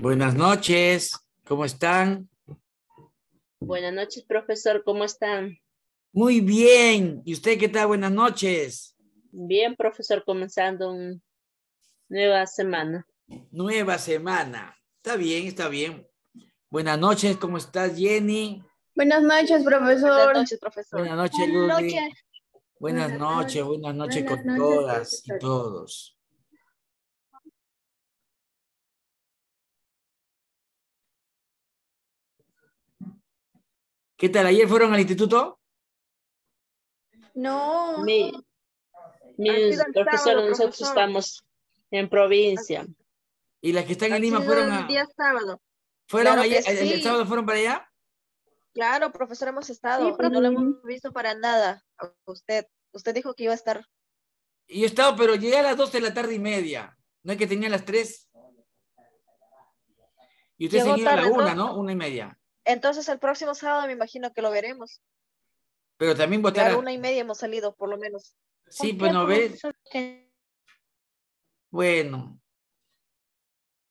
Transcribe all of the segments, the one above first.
Buenas noches, ¿cómo están? Buenas noches, profesor, ¿cómo están? Muy bien, ¿y usted qué tal? Buenas noches. Bien, profesor, comenzando una nueva semana. Nueva semana. Está bien, está bien. Buenas noches, ¿cómo estás, Jenny? Buenas noches, profesor. Buenas noches, profesor. Buenas noches, Buenas noches. Buenas Buenas noches, buenas noches Buenas con noches, todas y todos. ¿Qué tal? ¿Ayer fueron al instituto? No. Mi, el profesor, nosotros profesor. estamos en provincia. ¿Y las que están en Lima fueron el a... día sábado. ¿Fueron Claro ayer, el, el sábado fueron para allá? Claro, profesor, hemos estado Sí, no lo hemos visto para nada. a Usted, usted dijo que iba a estar. Y yo he estado, pero llegué a las 12 de la tarde y media. ¿No es que tenía las 3? Y usted Llegó seguía a la tarde, una, ¿no? ¿no? Una y media. Entonces el próximo sábado me imagino que lo veremos. Pero también A votar. la una y media hemos salido, por lo menos. Sí, ¿Por pues no ves. Bueno.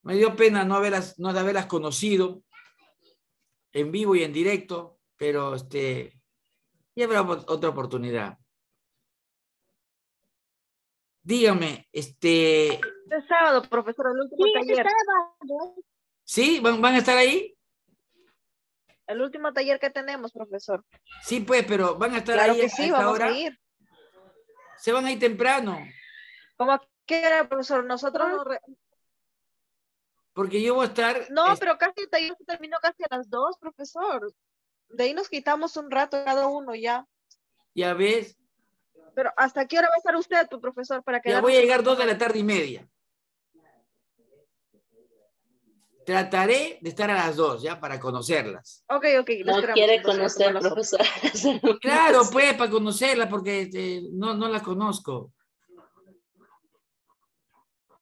Me dio pena no haberlas, no haberlas conocido en vivo y en directo, pero este, ya habrá otra oportunidad. Dígame, este, Este sábado, profesor, el último Sí, taller. sábado. ¿sí? ¿Van, van a estar ahí? El último taller que tenemos, profesor. Sí, pues, pero van a estar Claro ahí que sí, esta vamos hora. a ir. Se van a ir temprano, Como quiera, profesor, nosotros nos re- porque yo voy a estar. No, pero casi el taller se terminó casi a las dos, profesor. De ahí nos quitamos un rato cada uno ya. Ya ves, Pero ¿hasta qué hora va a estar usted, tu profesor, para que ya voy a llegar dos de la tarde y media. Trataré de estar a las dos, ya, para conocerlas. Ok, ok. No quiere conocer, profesor. Claro, pues, para conocerlas, porque este, no, no las conozco.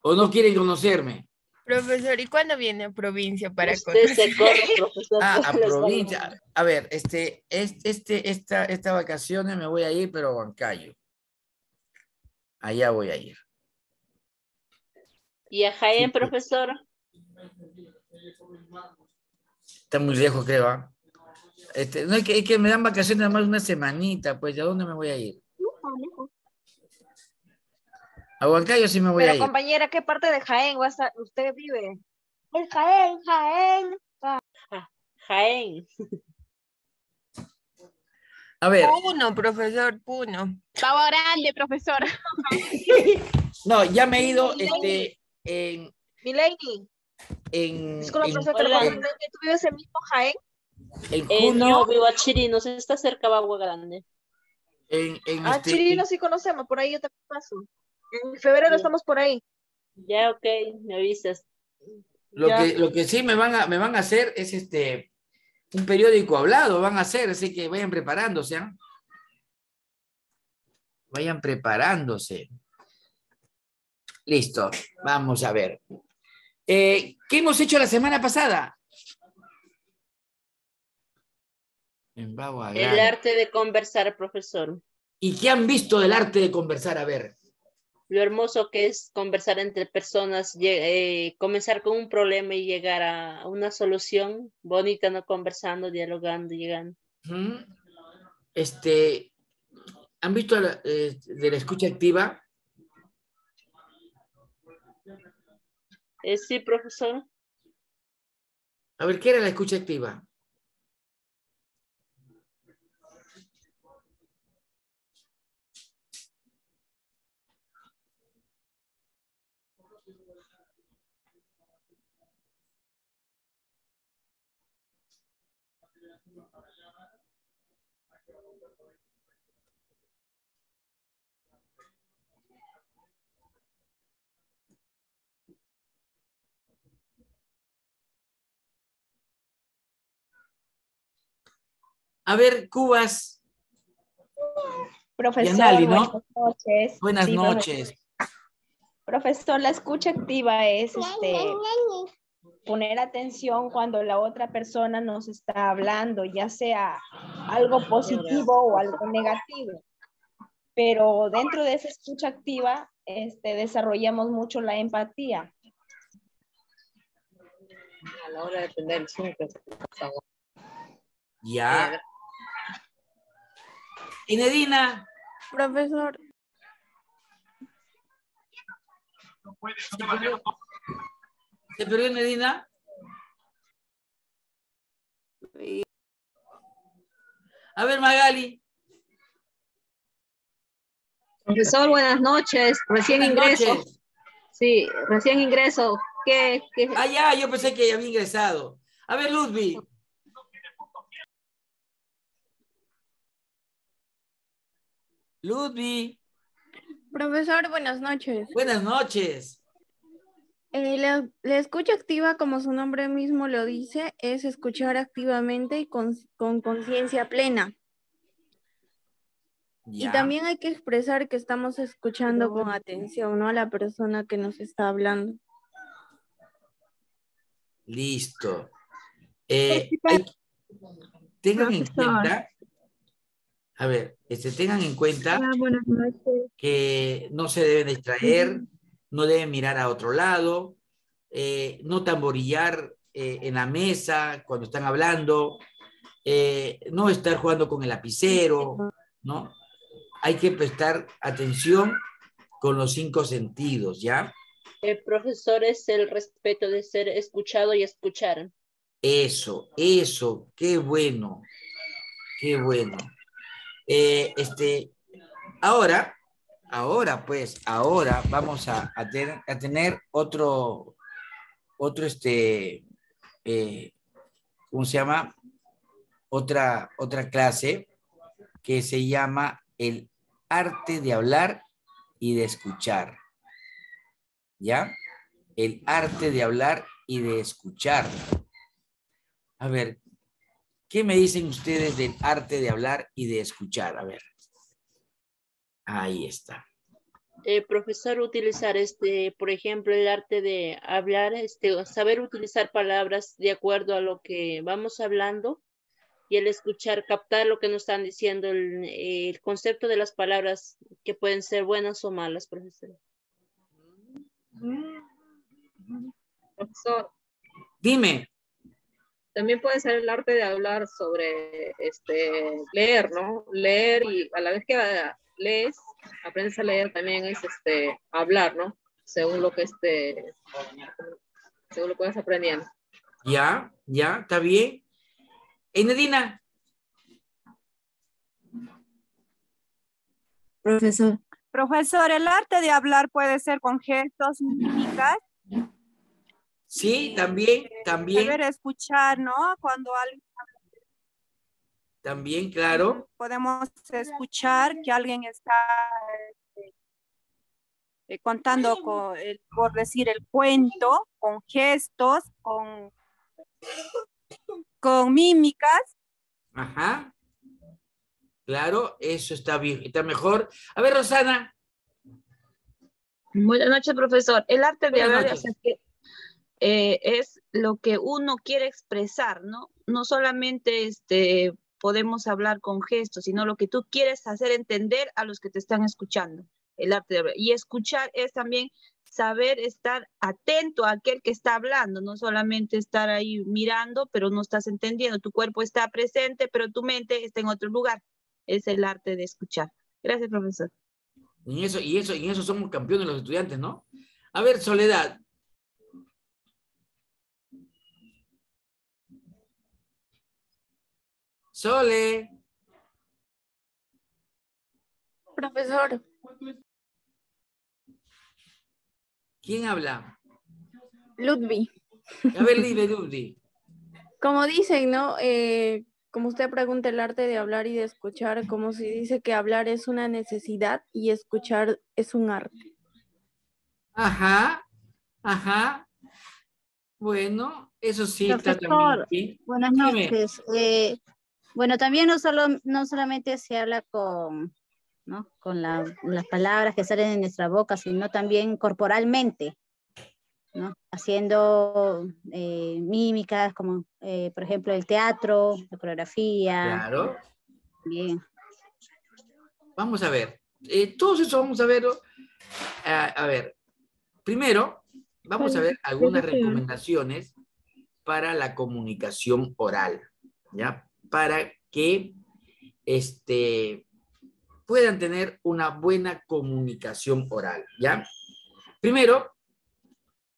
O no quieren conocerme. Profesor, ¿y cuándo viene a provincia para Usted conocer? se corre, profesor. Ah, a provincia. A ver, este, es- este, esta, esta vacaciones me voy a ir, pero a Huancayo. Allá voy a ir. Y a Jaén, profesor. Está muy lejos, creo. ¿ah? Este, no, es que, es que me dan vacaciones nada más una semanita, pues, ¿a dónde me voy a ir? A Huancayo sí me voy a ir. compañera, ¿qué parte de Jaén va a estar- usted vive? En Jaén, Jaén. Jaén. A ver, Puno, profesor, Puno. Pavo grande, profesor. no, ya me he ido este, en, Milady, en, disculpa, en- profesor, Hola. ¿tú vives en mismo Jaén? en Eh, junio, no, vivo a Chirinos, está cerca de Agua Grande. en, en Ah, este, Chirino sí conocemos, por ahí yo te paso. En febrero Sí. estamos por ahí. Ya, ok, me avisas. Lo Ya. que, lo que sí me van a, me van a hacer es este un periódico hablado, van a hacer, así que vayan preparándose. ¿ah? Vayan preparándose. Listo, vamos a ver. Eh, ¿Qué hemos hecho la semana pasada? En El arte de conversar, profesor. ¿Y qué han visto del arte de conversar? A ver. Lo hermoso que es conversar entre personas, eh, comenzar con un problema y llegar a una solución bonita, ¿no? Conversando, dialogando, llegando. Este, ¿han visto la- eh, de la escucha activa? Eh, sí, profesor. A ver, ¿qué era la escucha activa? A ver, Cubas, Profesor, Yanali, ¿no? buenas noches. buenas Sí, noches. profe- Profesor, la escucha activa es este, poner atención cuando la otra persona nos está hablando, ya sea algo positivo o algo negativo. Pero dentro de esa escucha activa, este, desarrollamos mucho la empatía. la hora de prender el Zoom. pues, Ya. Inedina, Profesor, ¿se perdió? ¿Se perdió Inedina? A ver, Magali. Profesor, buenas noches. Recién Buenas ingreso. noches. Sí, recién ingreso. ¿Qué, qué? Ah, ya, yo pensé que ya había ingresado. A ver, Ludwig. Ludwig, profesor, buenas noches. buenas noches. Eh, la, la escucha activa, como su nombre mismo lo dice, es escuchar activamente y con con conciencia plena. Ya, Y también hay que expresar que estamos escuchando con atención, ¿no? A la persona que nos está hablando. listo. Eh, hay- tengan en cuenta, a ver, este, tengan en cuenta noches. que no se deben distraer, no deben mirar a otro lado, eh, no tamborillar eh, en la mesa cuando están hablando, eh, no estar jugando con el lapicero, ¿no? Hay que prestar atención con los cinco sentidos, ¿ya? El profesor es el respeto de ser escuchado y escuchar. Eso, eso, qué bueno, qué bueno. Eh, este, ahora, ahora, pues, ahora vamos a, a tener, otro, otro, este, eh, ¿cómo se llama? Otra, otra clase que se llama el arte de hablar y de escuchar. ¿Ya? El arte de hablar y de escuchar. A ver, ¿qué me dicen ustedes del arte de hablar y de escuchar? A ver. Ahí está. Eh, profesor, utilizar este, por ejemplo, el arte de hablar, este, saber utilizar palabras de acuerdo a lo que vamos hablando y el escuchar, captar lo que nos están diciendo, el, el concepto de las palabras que pueden ser buenas o malas, profesor. Profesor, Dime. También puede ser el arte de hablar sobre este leer, ¿no? Leer y a la vez que ah, lees, aprendes a leer también es este hablar, ¿no? Según lo que este según lo que vas aprendiendo. Ya, ya, está bien. Enedina, Profesor. Profesor, el arte de hablar puede ser con gestos, mímicas, sí, también, también, saber escuchar, ¿no? Cuando alguien también, claro. podemos escuchar que alguien está este, eh, contando, con el- por decir, el cuento, con gestos, con, con mímicas. Ajá. Claro, eso está bien, está mejor. A ver, Rosana. Buenas noches, profesor. El arte de Buenas hablar noches. o sea, que, eh, es lo que uno quiere expresar, ¿no? No solamente este, podemos hablar con gestos, sino lo que tú quieres hacer entender a los que te están escuchando. El arte de hablar. Y escuchar es también saber estar atento a aquel que está hablando, no solamente estar ahí mirando, pero no estás entendiendo. Tu cuerpo está presente, pero tu mente está en otro lugar. Es el arte de escuchar. Gracias, profesor. Y eso, y eso, y eso somos campeones los estudiantes, ¿no? A ver, Soledad. Sole. Profesor, ¿Quién habla? Ludwig, A ver, Libre Dudi. como dicen, ¿no? Eh, como usted pregunta el arte de hablar y de escuchar, como si dice que hablar es una necesidad y escuchar es un arte. Ajá, ajá. Bueno, eso sí está también Profesor, aquí. Buenas Dime. noches. Eh, bueno, también no, solo, no solamente se habla con, ¿no? con la- las palabras que salen de nuestra boca, sino también corporalmente, ¿no? haciendo eh, mímicas como, eh, por ejemplo, el teatro, la coreografía. Claro. Bien. Vamos a ver. Eh, todos eso vamos a verlo. Ah, a ver, primero, vamos a ver algunas recomendaciones para la comunicación oral, ¿ya? Para que este, puedan tener una buena comunicación oral, ¿ya? Primero,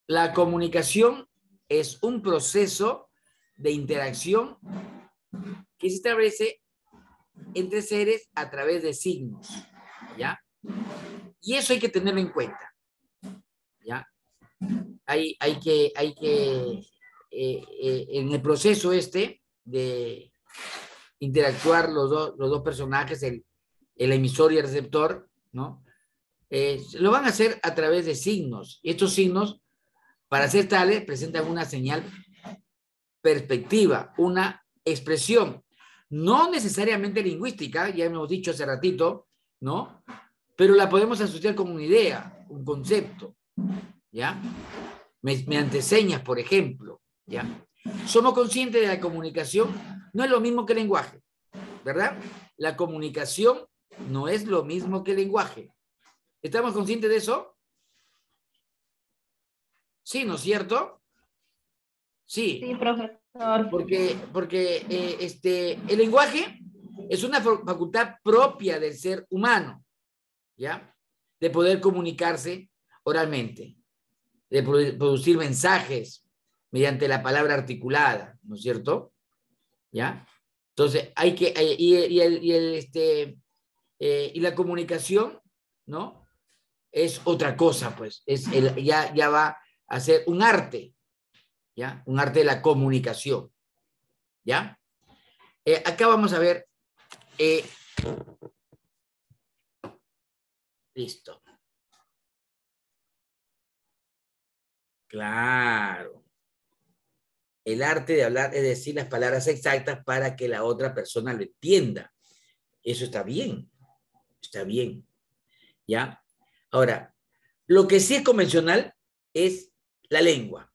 la comunicación es un proceso de interacción que se establece entre seres a través de signos, ¿ya? Y eso hay que tenerlo en cuenta, ¿ya? Hay, hay que, hay que eh, eh, en el proceso este de interactuar los, los dos personajes, el, el, emisor y el receptor, ¿no? Eh, lo van a hacer a través de signos. Y estos signos, para ser tales, presentan una señal perspectiva, una expresión, no necesariamente lingüística, ya hemos dicho hace ratito, ¿no? Pero la podemos asociar con una idea, un concepto, ¿ya? Mediante señas, por ejemplo, ¿ya? Somos conscientes de la comunicación, no es lo mismo que el lenguaje, ¿verdad? La comunicación no es lo mismo que el lenguaje. ¿Estamos conscientes de eso? Sí, ¿no es cierto? Sí. Sí, profesor. Porque, porque eh, este, el lenguaje es una facultad propia del ser humano, ¿ya? De poder comunicarse oralmente, de producir mensajes, mediante la palabra articulada, ¿no es cierto? ¿Ya? Entonces, hay que, eh, y, el, este, eh, y la comunicación, ¿no? Es otra cosa, pues, es el, ya, ya va a ser un arte, ¿ya? Un arte de la comunicación, ¿ya? Eh, acá vamos a ver, listo. Claro. El arte de hablar es decir las palabras exactas para que la otra persona lo entienda. Eso está bien, está bien. ¿Ya? Ahora, lo que sí es convencional es la lengua.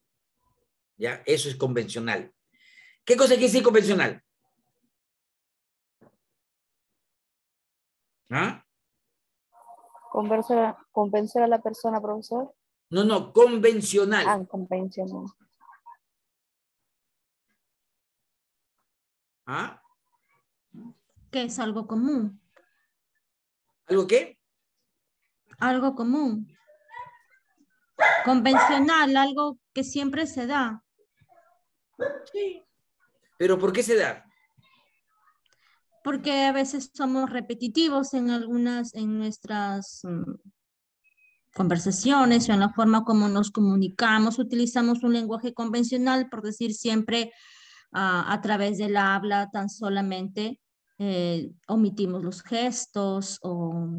¿Ya? Eso es convencional. ¿Qué cosa quiere decir convencional? ¿Ah? Convencer, convencer a la persona, profesor. No, no, convencional. Ah, convencional. ¿Ah? Que es algo común. ¿Algo qué? Algo común. Convencional, algo que siempre se da. Sí. ¿Pero por qué se da? Porque a veces somos repetitivos en algunas, en nuestras mm, conversaciones o en la forma como nos comunicamos. Utilizamos un lenguaje convencional, por decir siempre, a través del habla tan solamente eh, omitimos los gestos o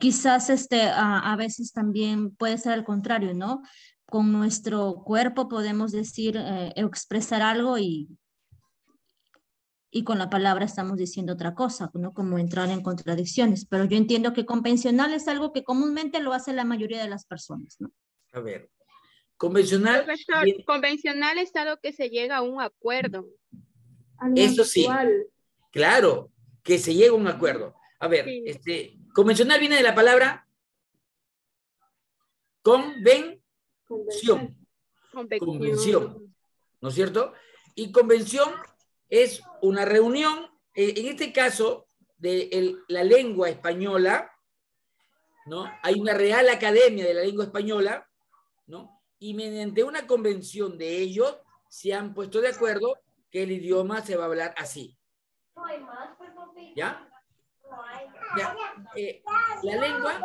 quizás este, a, veces también puede ser al contrario, ¿no? Con nuestro cuerpo podemos decir eh, expresar algo y, y con la palabra estamos diciendo otra cosa, ¿no? Como entrar en contradicciones. Pero yo entiendo que convencional es algo que comúnmente lo hace la mayoría de las personas, ¿no? A ver, Convencional. convencional es algo que se llega a un acuerdo. Eso sí. Claro, que se llega a un acuerdo. A ver, este, convencional viene de la palabra convención. Convención. ¿No es cierto? Y convención es una reunión, eh, en este caso, de la lengua española, ¿no? Hay una Real Academia de la Lengua Española, ¿no? Y mediante una convención de ellos se han puesto de acuerdo que el idioma se va a hablar así. ¿Ya? Eh, la lengua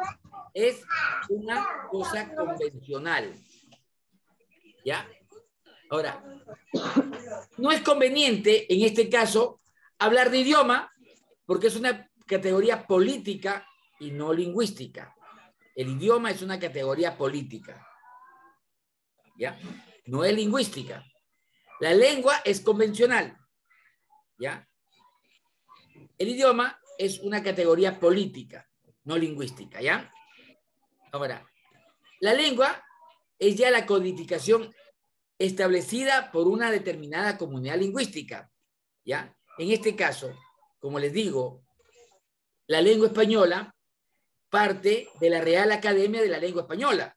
es una cosa convencional. ¿Ya? Ahora, no es conveniente en este caso hablar de idioma porque es una categoría política y no lingüística. El idioma es una categoría política. ¿Ya? No es lingüística. La lengua es convencional, ¿ya? El idioma es una categoría política, no lingüística, ¿ya? Ahora, la lengua es ya la codificación establecida por una determinada comunidad lingüística, ¿ya? En este caso, como les digo, la lengua española parte de la Real Academia de la Lengua Española,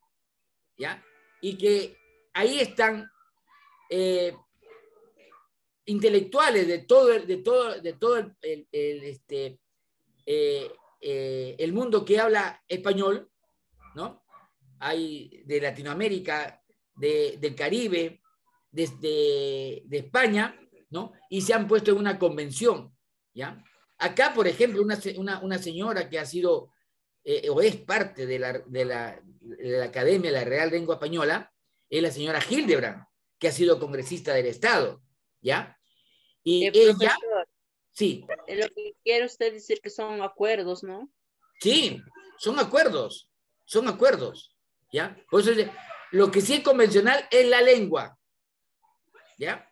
¿ya? Y que ahí están eh, intelectuales de todo, el- mundo que habla español, ¿no? Hay de Latinoamérica, de- del Caribe, de España, ¿no? Y se han puesto en una convención, ¿ya? Acá, por ejemplo, una, se- una, una señora que ha sido eh, o es parte de la Academia de la Real Lengua Española, es la señora Hildebrand, que ha sido congresista del Estado, ¿ya? Y Eh, ella, profesor, sí, lo que quiere usted decir que son acuerdos, ¿no? Sí, son acuerdos, son acuerdos, ¿ya? Por eso lo que sí es convencional es la lengua, ¿ya?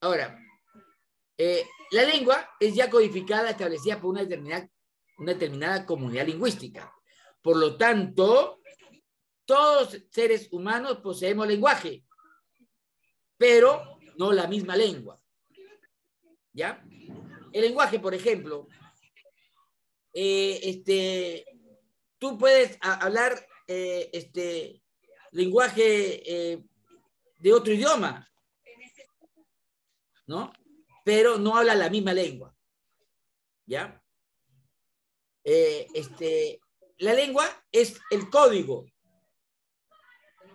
Ahora, eh, la lengua es ya codificada, establecida por una determinada, una determinada comunidad lingüística. Por lo tanto, todos seres humanos poseemos lenguaje, pero no la misma lengua, ¿ya? El lenguaje, por ejemplo, eh, este, tú puedes hablar eh, este, lenguaje eh, de otro idioma, ¿no? Pero no habla la misma lengua, ¿ya? Este, la lengua es el código.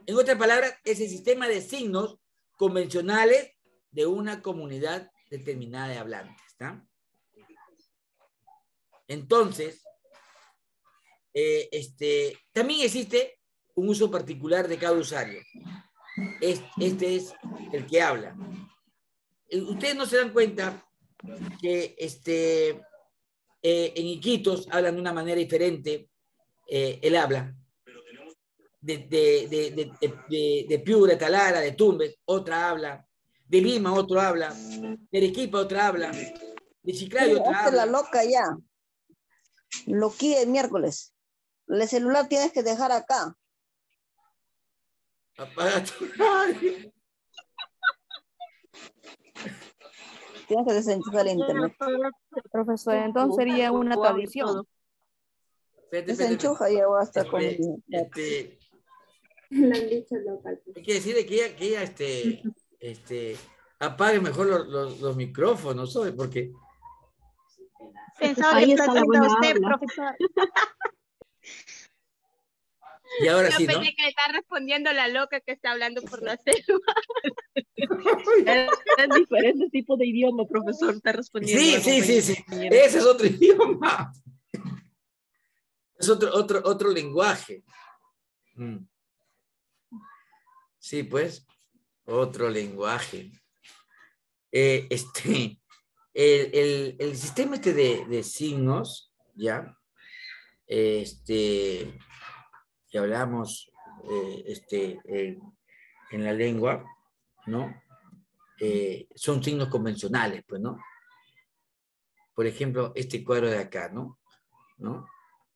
En otras palabras, es el sistema de signos convencionales de una comunidad determinada de hablantes, ¿está? Entonces, eh, este, también existe un uso particular de cada usuario. Es- Este es el que habla. Eh, Ustedes no se dan cuenta que este, eh, en Iquitos hablan de una manera diferente eh, el habla. De, de, de, de, de, de- de Piura, Talara, de Tumbes, otra habla. De Lima, otro habla. De Arequipa, otra habla. De Chiclayo, otra Hazte la habla. loca ya. Loquí el miércoles. El celular tienes que dejar acá. Apaga tu radio. Tienes que desenchufar el internet. Profesor, entonces sería una tradición. Desenchufa y ya va a estar con Este, este, hay que decirle que ella, que ella este, este, apague mejor los, los- los micrófonos, ¿sabes? Porque Pensaba Ahí que está la buena usted, habla. profesor. y ahora Yo sí, ¿no? pensé que le está respondiendo la loca que está hablando por la selva. Es diferente tipo de idioma, profesor. Está respondiendo. Sí, sí, sí, sí. Ese es otro idioma. Es otro, otro, otro lenguaje. Mm. Sí, pues, otro lenguaje. Eh, este, el, el- el sistema este de, de signos, ¿ya? Este, que hablamos eh, este, en, la lengua, ¿no? Eh, son signos convencionales, pues, ¿no? Por ejemplo, este cuadro de acá, ¿no? ¿No?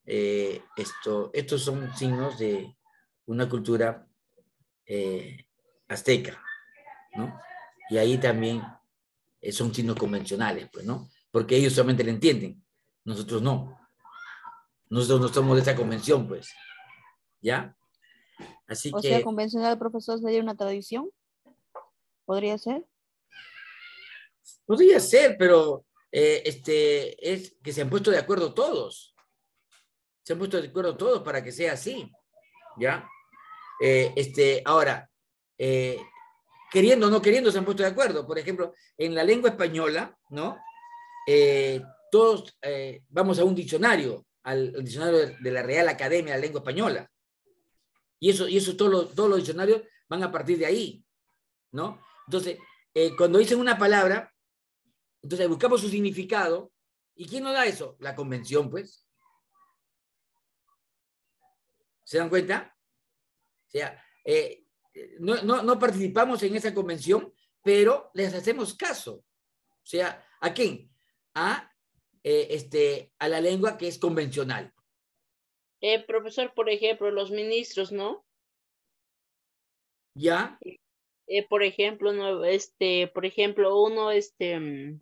Esto, estos son signos de una cultura eh, azteca, ¿no? Y ahí también eh, son signos convencionales, pues, ¿no? Porque ellos solamente le entienden, nosotros no. Nosotros no somos de esa convención, pues, ¿ya? Así O que... sea, convencional, profesor, sería una tradición. ¿Podría ser? Podría ser, pero eh, este, es que se han puesto de acuerdo todos. Se han puesto de acuerdo todos para que sea así. ¿Ya? Eh, este, ahora, eh, queriendo o no queriendo, se han puesto de acuerdo. Por ejemplo, en la lengua española, ¿no? Eh, todos vamos a un diccionario, al, al diccionario de, la Real Academia de la Lengua Española. Y eso, y eso todos los, todos los diccionarios van a partir de ahí, ¿no? Entonces, cuando dicen una palabra, entonces buscamos su significado. ¿Y quién nos da eso? La convención, pues. ¿Se dan cuenta? O sea, eh, no, no- no participamos en esa convención, pero les hacemos caso. O sea, ¿a quién? A, eh, este, a la lengua que es convencional. Eh, profesor, por ejemplo, los ministros, ¿no? ¿Ya? Eh, por ejemplo, no, este, por ejemplo, uno, este, mm,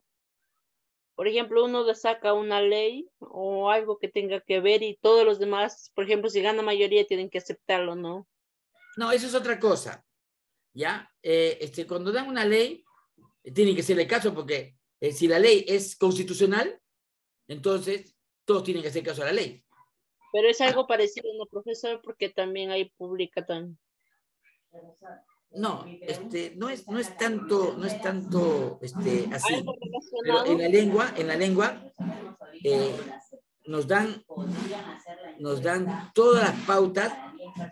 por ejemplo, uno le saca una ley o algo que tenga que ver y todos los demás, por ejemplo, si gana mayoría, tienen que aceptarlo, ¿no? No, eso es otra cosa. ¿ya? Eh, este, cuando dan una ley, tiene que ser el caso porque eh, si la ley es constitucional, entonces todos tienen que hacer caso a la ley. Pero es algo parecido, ¿no, profesor? Porque también hay pública también. No, este, no es, no es tanto, no es tanto este, así. Pero en la lengua, en la lengua, eh, nos dan, nos dan todas las pautas,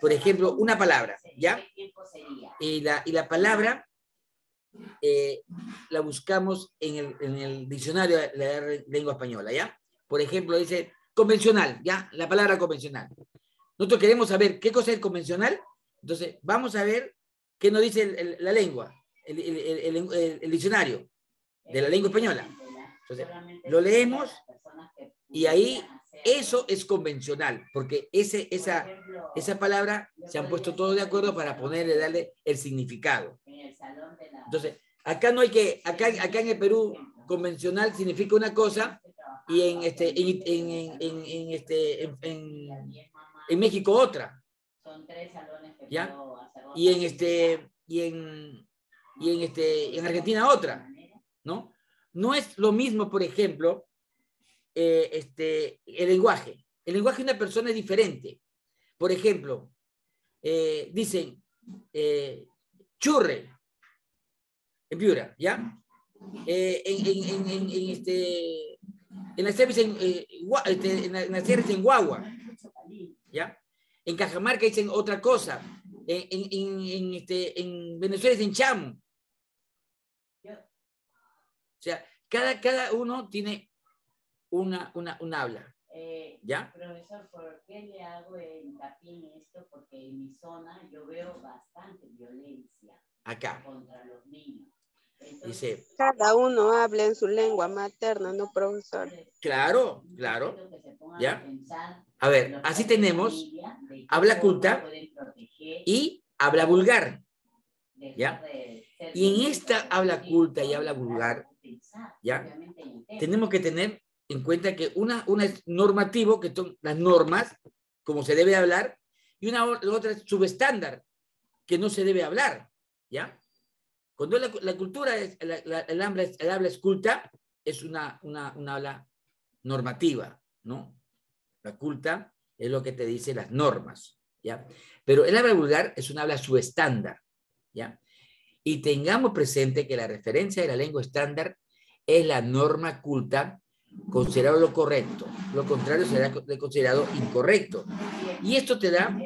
por ejemplo, una palabra, ¿ya? Y la, y la palabra eh, la buscamos en el, en el diccionario de la lengua española, ¿ya? Por ejemplo, dice convencional, ¿ya? La palabra convencional. Nosotros queremos saber qué cosa es convencional, entonces vamos a ver qué nos dice el- el- la lengua, el, el- el- el- el- el diccionario de la lengua española. Entonces, lo leemos y ahí eso es convencional, porque ese, esa, esa palabra se han puesto todos de acuerdo para ponerle, darle el significado. Entonces, acá no hay que, acá, acá en el Perú, convencional significa una cosa y en este, en, en- en- en- este, en México otra. ¿Ya? Y en este, y en, y en este, en Argentina otra, ¿no? No es lo mismo, por ejemplo, eh, este, el lenguaje. El lenguaje de una persona es diferente. Por ejemplo, eh, dicen eh, churre en Piura, ¿ya? En, en, en, en, este, dicen, este, la, guagua, ¿ya? En Cajamarca dicen otra cosa. En, este, en Venezuela dicen chamo. O sea, cada, cada uno tiene una, una, un habla. ¿Ya? Profesor, ¿por qué le hago hincapié en esto? Porque en mi zona yo veo bastante violencia Acá. contra los niños. Dice, Cada uno habla en su lengua materna, ¿no, profesor? claro, claro. ¿Ya? A ver, así tenemos habla culta y habla vulgar. ¿Ya? Y en esta habla culta y habla vulgar, ¿ya? Tenemos que tener en cuenta que una, una es normativo, que son las normas, como se debe hablar, y una la otra es subestándar, que no se debe hablar, ¿ya? Cuando la, cultura es, el, habla es, el habla culta, es una, una, una habla normativa, ¿no? La culta es lo que te dice las normas, ¿ya? Pero el habla vulgar es una habla subestándar, ¿ya? Y tengamos presente que la referencia de la lengua estándar es la norma culta considerado lo correcto. Lo contrario será co- considerado incorrecto. Y esto te da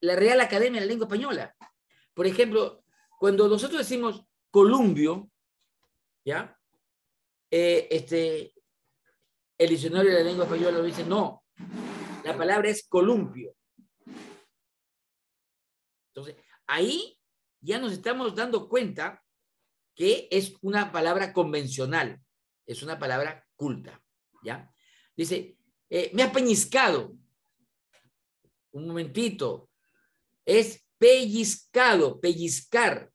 la Real Academia de la Lengua Española. Por ejemplo, cuando nosotros decimos columbio, ¿ya? Eh, este, el diccionario de la lengua española lo dice, no, la palabra es columpio. Entonces, ahí ya nos estamos dando cuenta que es una palabra convencional, es una palabra culta, ¿ya? Dice, eh, me ha peñiscado. Un momentito. Es pellizcado, pellizcar.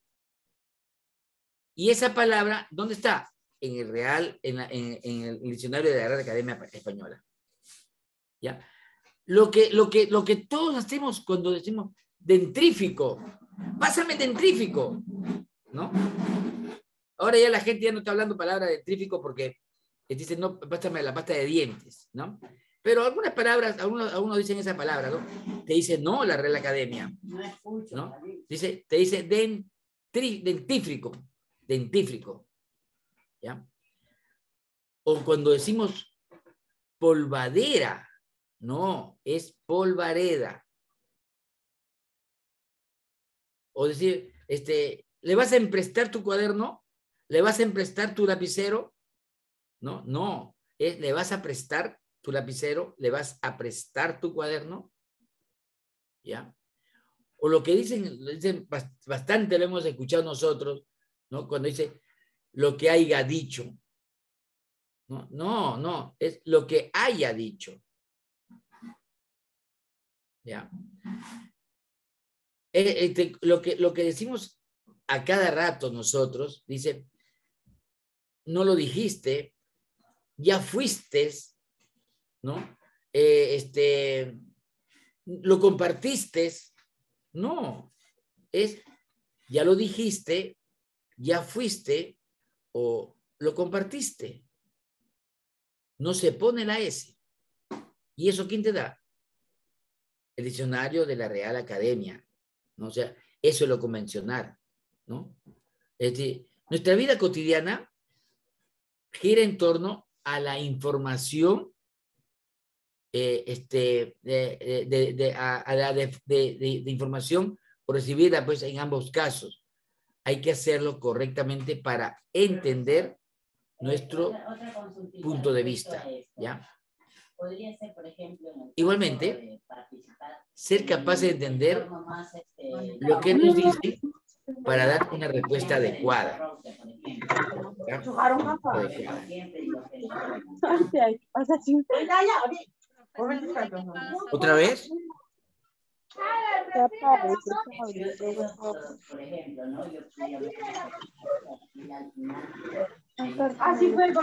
Y esa palabra, ¿dónde está? En el Real, en, la- en- en el diccionario de la Real Academia Española. ¿Ya? Lo que, lo, que, lo que todos hacemos cuando decimos dentrífico, pásame dentrífico, ¿no? Ahora ya la gente ya no está hablando palabra dentrífico porque eh, dicen, no, pásame la pasta de dientes, ¿no? Pero algunas palabras, algunos, algunos dicen esa palabra, ¿no? Te dice no la Real Academia, ¿no? Dice, te dice dentífrico, dentífrico, ¿ya? O cuando decimos polvadera, no, es polvareda. O decir, este, ¿le vas a emprestar tu cuaderno? ¿Le vas a emprestar tu lapicero? No, no, es, ¿le vas a prestar tu lapicero? ¿Le vas a prestar tu cuaderno? ¿Ya? O lo que dicen, dicen bas- bastante, lo hemos escuchado nosotros, ¿no? Cuando dice lo que haya dicho. No, no, no, es lo que haya dicho. ¿Ya? Eh, este, lo, que, lo que decimos a cada rato nosotros, dice, no lo dijiste, ya fuiste, ¿no? Eh, este, lo compartiste, no. es, ya lo dijiste, ya fuiste o lo compartiste. No se pone la S. ¿Y eso quién te da? El diccionario de la Real Academia. ¿no? O sea, eso es lo convencional. ¿no? Es decir, nuestra vida cotidiana gira en torno a la información eh, este, de, de, de, a, la de, información recibida pues, en ambos casos. Hay que hacerlo correctamente para entender nuestro punto de vista. ¿ya? Igualmente, ser capaz de entender lo que nos dice para dar una respuesta adecuada. ¿Otra vez? Así fue,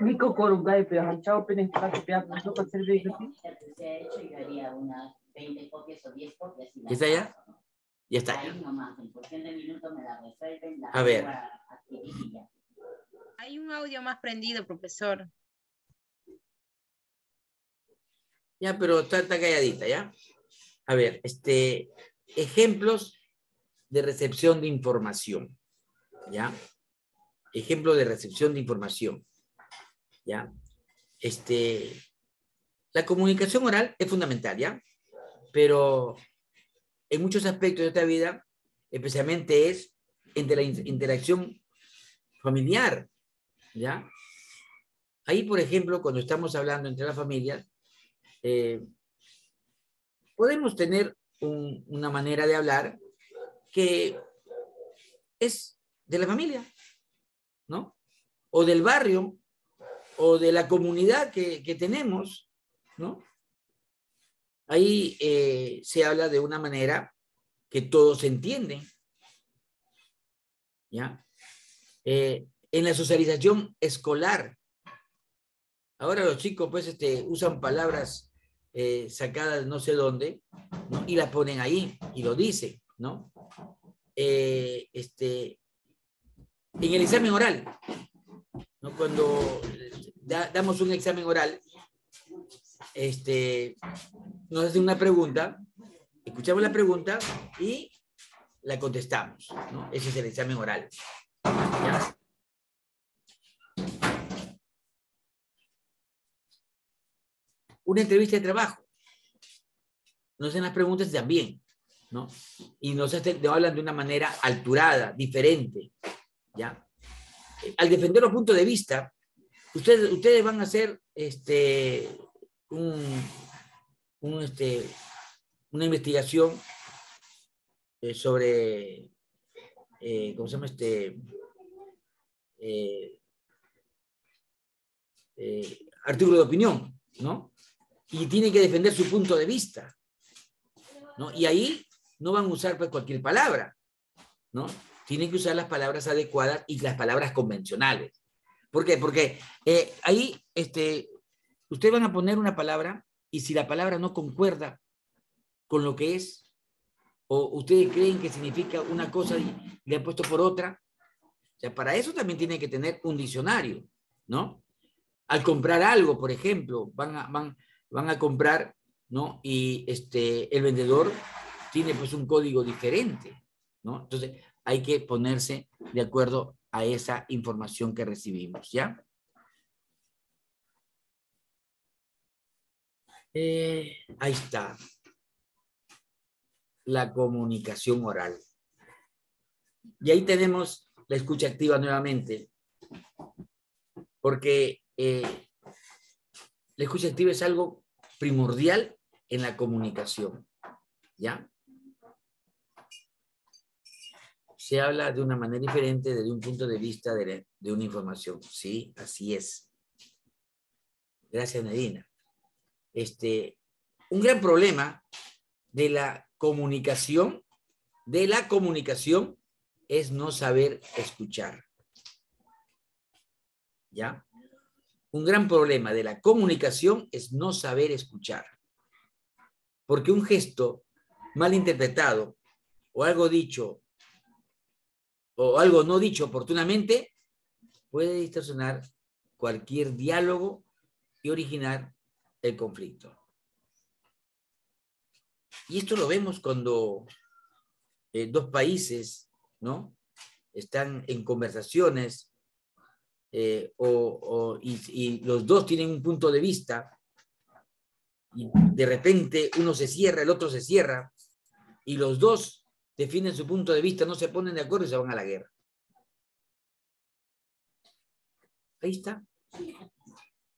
Nico Corugay, pero Hanchao Penestrat, Piaco, Servicio. ¿Ya está ya? Ya está. A ver. Hay un audio más prendido, profesor. Ya, pero está, está calladita, ¿ya? A ver, este, ejemplos de recepción de información, ¿ya? Ejemplo de recepción de información, ¿ya? Este, la comunicación oral es fundamental, ¿ya? Pero en muchos aspectos de esta vida, especialmente es entre la interacción familiar, ¿ya? Ahí, por ejemplo, cuando estamos hablando entre las familias, eh, podemos tener una manera de hablar que es de la familia, ¿no? O del barrio, o de la comunidad que, que tenemos, ¿no? Ahí eh, se habla de una manera que todos entienden. ¿Ya? Eh, en la socialización escolar, ahora los chicos pues este, usan palabras eh, sacadas no sé dónde y las ponen ahí y lo dicen, ¿no? este, en el examen oral, cuando damos un examen oral, este, nos hace una pregunta, escuchamos la pregunta y la contestamos. ¿no? Ese es el examen oral. Una entrevista de trabajo. Nos hacen las preguntas también, ¿no? Y nos, hacen, hablan de una manera alturada, diferente, ¿ya? Al defender los puntos de vista, ustedes, ustedes van a hacer este, un, este, una investigación eh, sobre, eh, ¿cómo se llama este? Eh, artículo de opinión, ¿no? Y tiene que defender su punto de vista, ¿no? Y ahí no van a usar pues, cualquier palabra, ¿no? Tienen que usar las palabras adecuadas y las palabras convencionales. ¿Por qué? Porque ahí este, ustedes van a poner una palabra y si la palabra no concuerda con lo que es, o ustedes creen que significa una cosa y le han puesto por otra, o sea, para eso también tienen que tener un diccionario, ¿no? Al comprar algo, por ejemplo, van a, comprar, ¿no? Y este, el vendedor tiene pues un código diferente, ¿no? Entonces hay que ponerse de acuerdo a esa información que recibimos, ¿ya? Eh, ahí está. La comunicación oral. Y ahí tenemos la escucha activa nuevamente. Porque eh, la escucha activa es algo primordial en la comunicación. ¿Ya? Se habla de una manera diferente desde un punto de vista de, de una información. Sí, así es. Gracias, Medina este, un gran problema de la comunicación, de la comunicación, es no saber escuchar. ¿Ya? Un gran problema de la comunicación es no saber escuchar. Porque un gesto mal interpretado o algo dicho o algo no dicho oportunamente puede distorsionar cualquier diálogo y originar el conflicto. Y esto lo vemos cuando eh, dos países, ¿no? Están en conversaciones eh, o, y, y los dos tienen un punto de vista y de repente uno se cierra, el otro se cierra y los dos definen su punto de vista, no se ponen de acuerdo y se van a la guerra. Ahí está.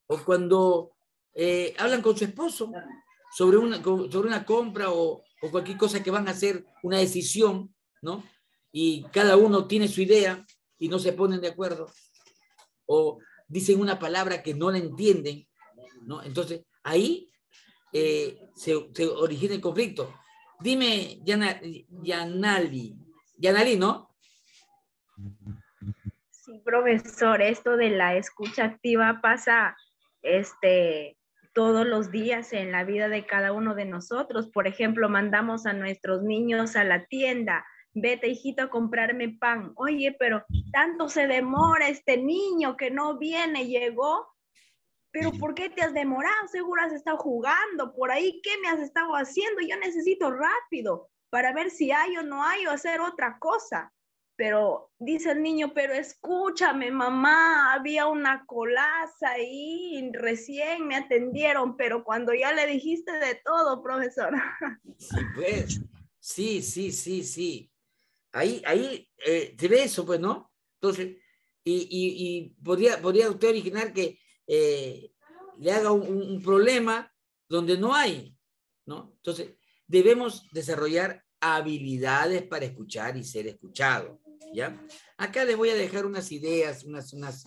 O cuando eh, hablan con su esposo sobre una, sobre una compra o, o cualquier cosa que van a hacer, una decisión, ¿no? Y cada uno tiene su idea y no se ponen de acuerdo. O dicen una palabra que no la entienden, ¿no? Entonces, ahí eh, se, se origina el conflicto. Dime, Yana, Yanali, Yanali, ¿no? Sí, profesor, esto de la escucha activa pasa este, todos los días en la vida de cada uno de nosotros. Por ejemplo, mandamos a nuestros niños a la tienda. Vete, hijito, a comprarme pan. Oye, pero tanto se demora este niño que no viene, llegó. Pero ¿por qué te has demorado? Seguro has estado jugando por ahí. ¿Qué me has estado haciendo? Yo necesito rápido para ver si hay o no hay o hacer otra cosa. Pero dice el niño, pero escúchame, mamá, había una colaza ahí, recién me atendieron, pero cuando ya le dijiste de todo, profesor. Sí, pues. Sí, sí, sí, sí. Ahí, ahí eh, ve eso, pues, ¿no? Entonces, y, y, y podría, podría usted originar que eh, le haga un- un problema donde no hay, ¿no? Entonces, debemos desarrollar habilidades para escuchar y ser escuchado, Acá les voy a dejar unas ideas, unas, unas,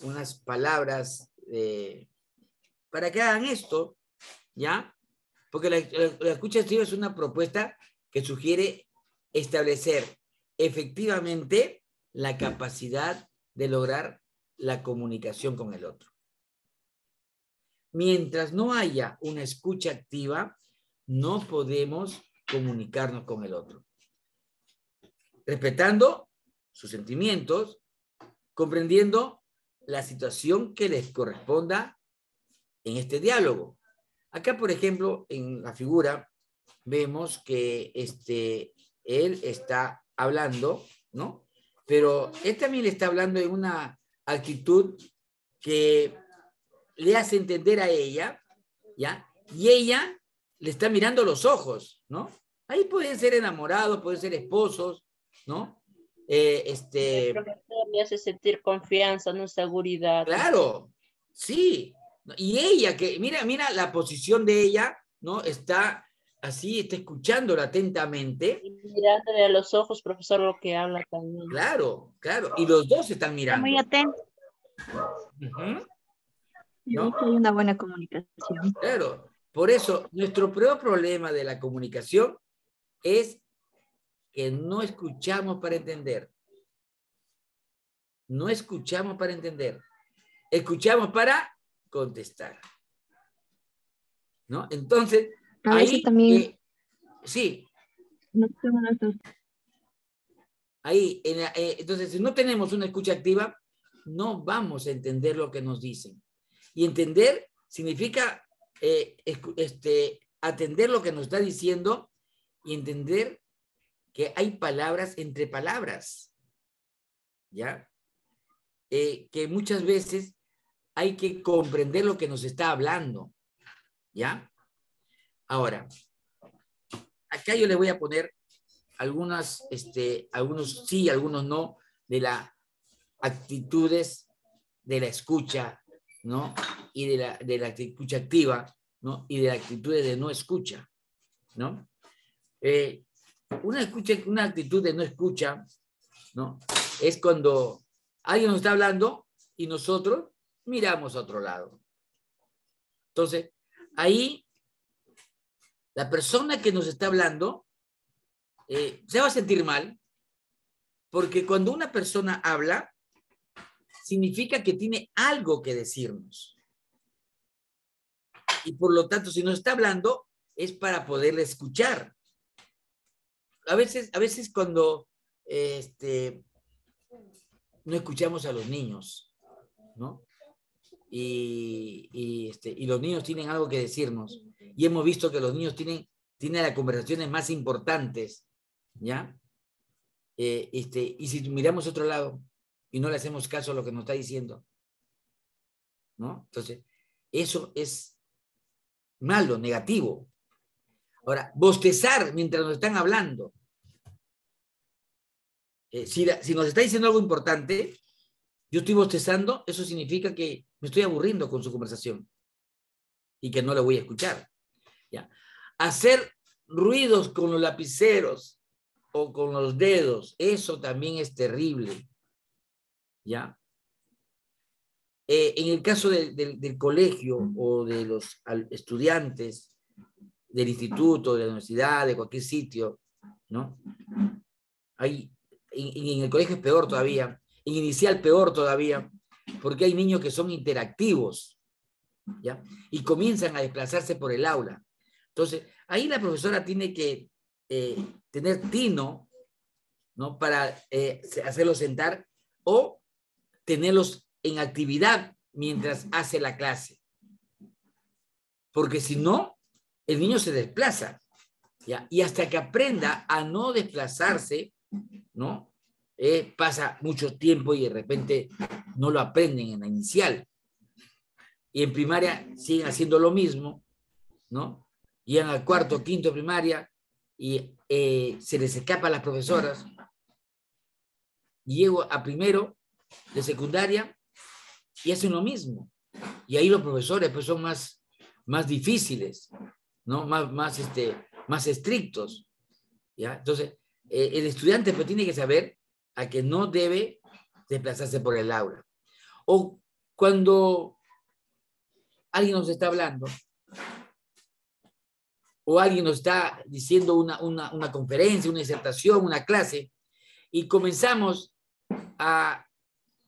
unas palabras eh, para que hagan esto, ¿ya? Porque la escucha activa es una propuesta que sugiere establecer efectivamente la capacidad de lograr la comunicación con el otro. Mientras no haya una escucha activa, no podemos comunicarnos con el otro. Respetando sus sentimientos, comprendiendo la situación que les corresponda en este diálogo. Acá, por ejemplo, en la figura vemos que este, él está hablando, ¿no? Pero él también le está hablando en una actitud que le hace entender a ella, ¿ya? Y ella le está mirando los ojos, ¿no? Ahí pueden ser enamorados, pueden ser esposos, ¿no? Eh, este, El profesor le hace sentir confianza, no seguridad. Claro, sí. Y ella, que mira, mira la posición de ella, ¿no? Está así, está escuchándola atentamente. Mirándole a los ojos, profesor, lo que habla también. Claro, claro. Y los dos están Está mirando. muy atento. Y ¿No? hay una buena comunicación. Claro. Por eso, nuestro peor problema de la comunicación es que no escuchamos para entender. No escuchamos para entender. Escuchamos para contestar. ¿No? Entonces, A ahí, también- eh, sí, No ahí, en la- eh, entonces, si no tenemos una escucha activa, no vamos a entender lo que nos dicen. Y entender significa eh, este, atender lo que nos está diciendo y entender que hay palabras entre palabras. ¿Ya? Eh, que muchas veces hay que comprender lo que nos está hablando. ¿Ya? Ahora, acá yo le voy a poner algunas, este, algunos sí, algunos no, de las actitudes de la escucha, ¿no? Y de la, de la escucha activa, ¿no? Y de la actitud de no escucha, ¿no? Eh, una, escucha, una actitud de no escucha, ¿no? Es cuando alguien nos está hablando y nosotros miramos a otro lado. Entonces, ahí la persona que nos está hablando eh, se va a sentir mal, porque cuando una persona habla, significa que tiene algo que decirnos. Y por lo tanto, si nos está hablando, es para poderle escuchar. A veces, a veces cuando este, no escuchamos a los niños, ¿no? Este, y los niños tienen algo que decirnos. Y hemos visto que los niños tienen, tienen las conversaciones más importantes, ¿ya? Eh, este, y si miramos otro lado y no le hacemos caso a lo que nos está diciendo, ¿no? Entonces, eso es malo, negativo. Ahora, bostezar mientras nos están hablando. Eh, si, nos está diciendo algo importante, yo estoy bostezando, eso significa que me estoy aburriendo con su conversación y que no le voy a escuchar. ¿ya? Hacer ruidos con los lapiceros o con los dedos, eso también es terrible. ¿Ya? Eh, en el caso de- del- colegio o de los estudiantes del instituto, de la universidad, de cualquier sitio, ¿no? Hay, en, en el colegio es peor todavía, en inicial peor todavía, porque hay niños que son interactivos, ¿ya? Y comienzan a desplazarse por el aula. Entonces, ahí la profesora tiene que eh, tener tino, ¿no? Para eh, hacerlos sentar o tenerlos en actividad mientras hace la clase. Porque si no, el niño se desplaza. Y hasta que aprenda a no desplazarse, ¿no? Eh, pasa mucho tiempo y de repente no lo aprenden en la inicial. Y en primaria siguen haciendo lo mismo, ¿no? Llegan al cuarto, quinto primaria y eh, se les escapa a las profesoras. Llego a primero de secundaria y hacen lo mismo. Y ahí los profesores pues son más, más difíciles, ¿no? Más, más, este, más estrictos. ¿ya? Entonces, eh, el estudiante pues tiene que saber a que no debe desplazarse por el aula. O cuando alguien nos está hablando, o alguien nos está diciendo una, una, una conferencia, una disertación, una clase, y comenzamos a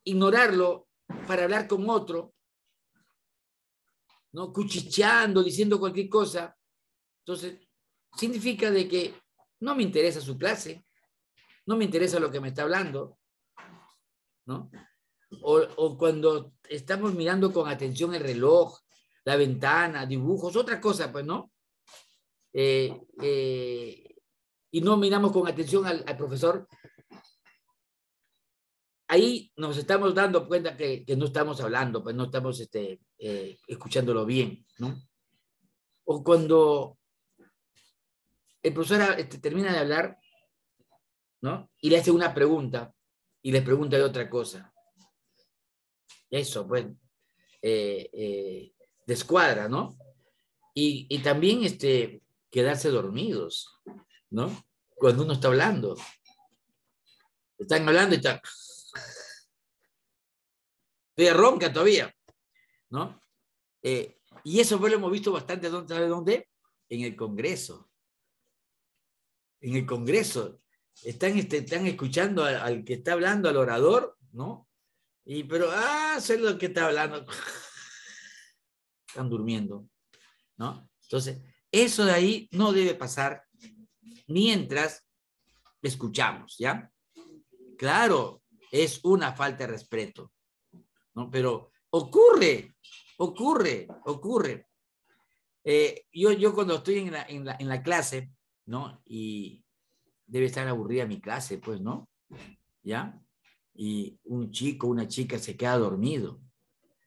ignorarlo para hablar con otro, ¿no? Cuchicheando, diciendo cualquier cosa. Entonces, significa de que no me interesa su clase, no me interesa lo que me está hablando, ¿no? O, o cuando estamos mirando con atención el reloj, la ventana, dibujos, otra cosa, pues, ¿no? Eh, eh, y no miramos con atención al, profesor, ahí nos estamos dando cuenta que, que no estamos hablando, pues no estamos este, eh, escuchándolo bien, ¿no? O cuando el profesor este, termina de hablar, ¿no? Y le hace una pregunta y le pregunta de otra cosa. Eso, pues, eh, eh, descuadra, ¿no? Y, también este, quedarse dormidos, ¿no? Cuando uno está hablando. Están hablando y están... Todavía ronca todavía, ¿no? Eh, y eso pues lo hemos visto bastante, ¿dónde- ¿sabe dónde? En el Congreso. En el Congreso. Están, este, están escuchando al, al que está hablando, al orador, ¿no? Y pero, ah, sé lo que está hablando. Están durmiendo, ¿no? Entonces, eso de ahí no debe pasar mientras escuchamos, ¿ya? Claro, es una falta de respeto, ¿no? Pero ocurre, ocurre, ocurre. Eh, yo, yo cuando estoy en la, en, la, en la clase, ¿no? Y debe estar aburrida mi clase, pues, ¿no? ¿Ya? Y un chico, una chica se queda dormido.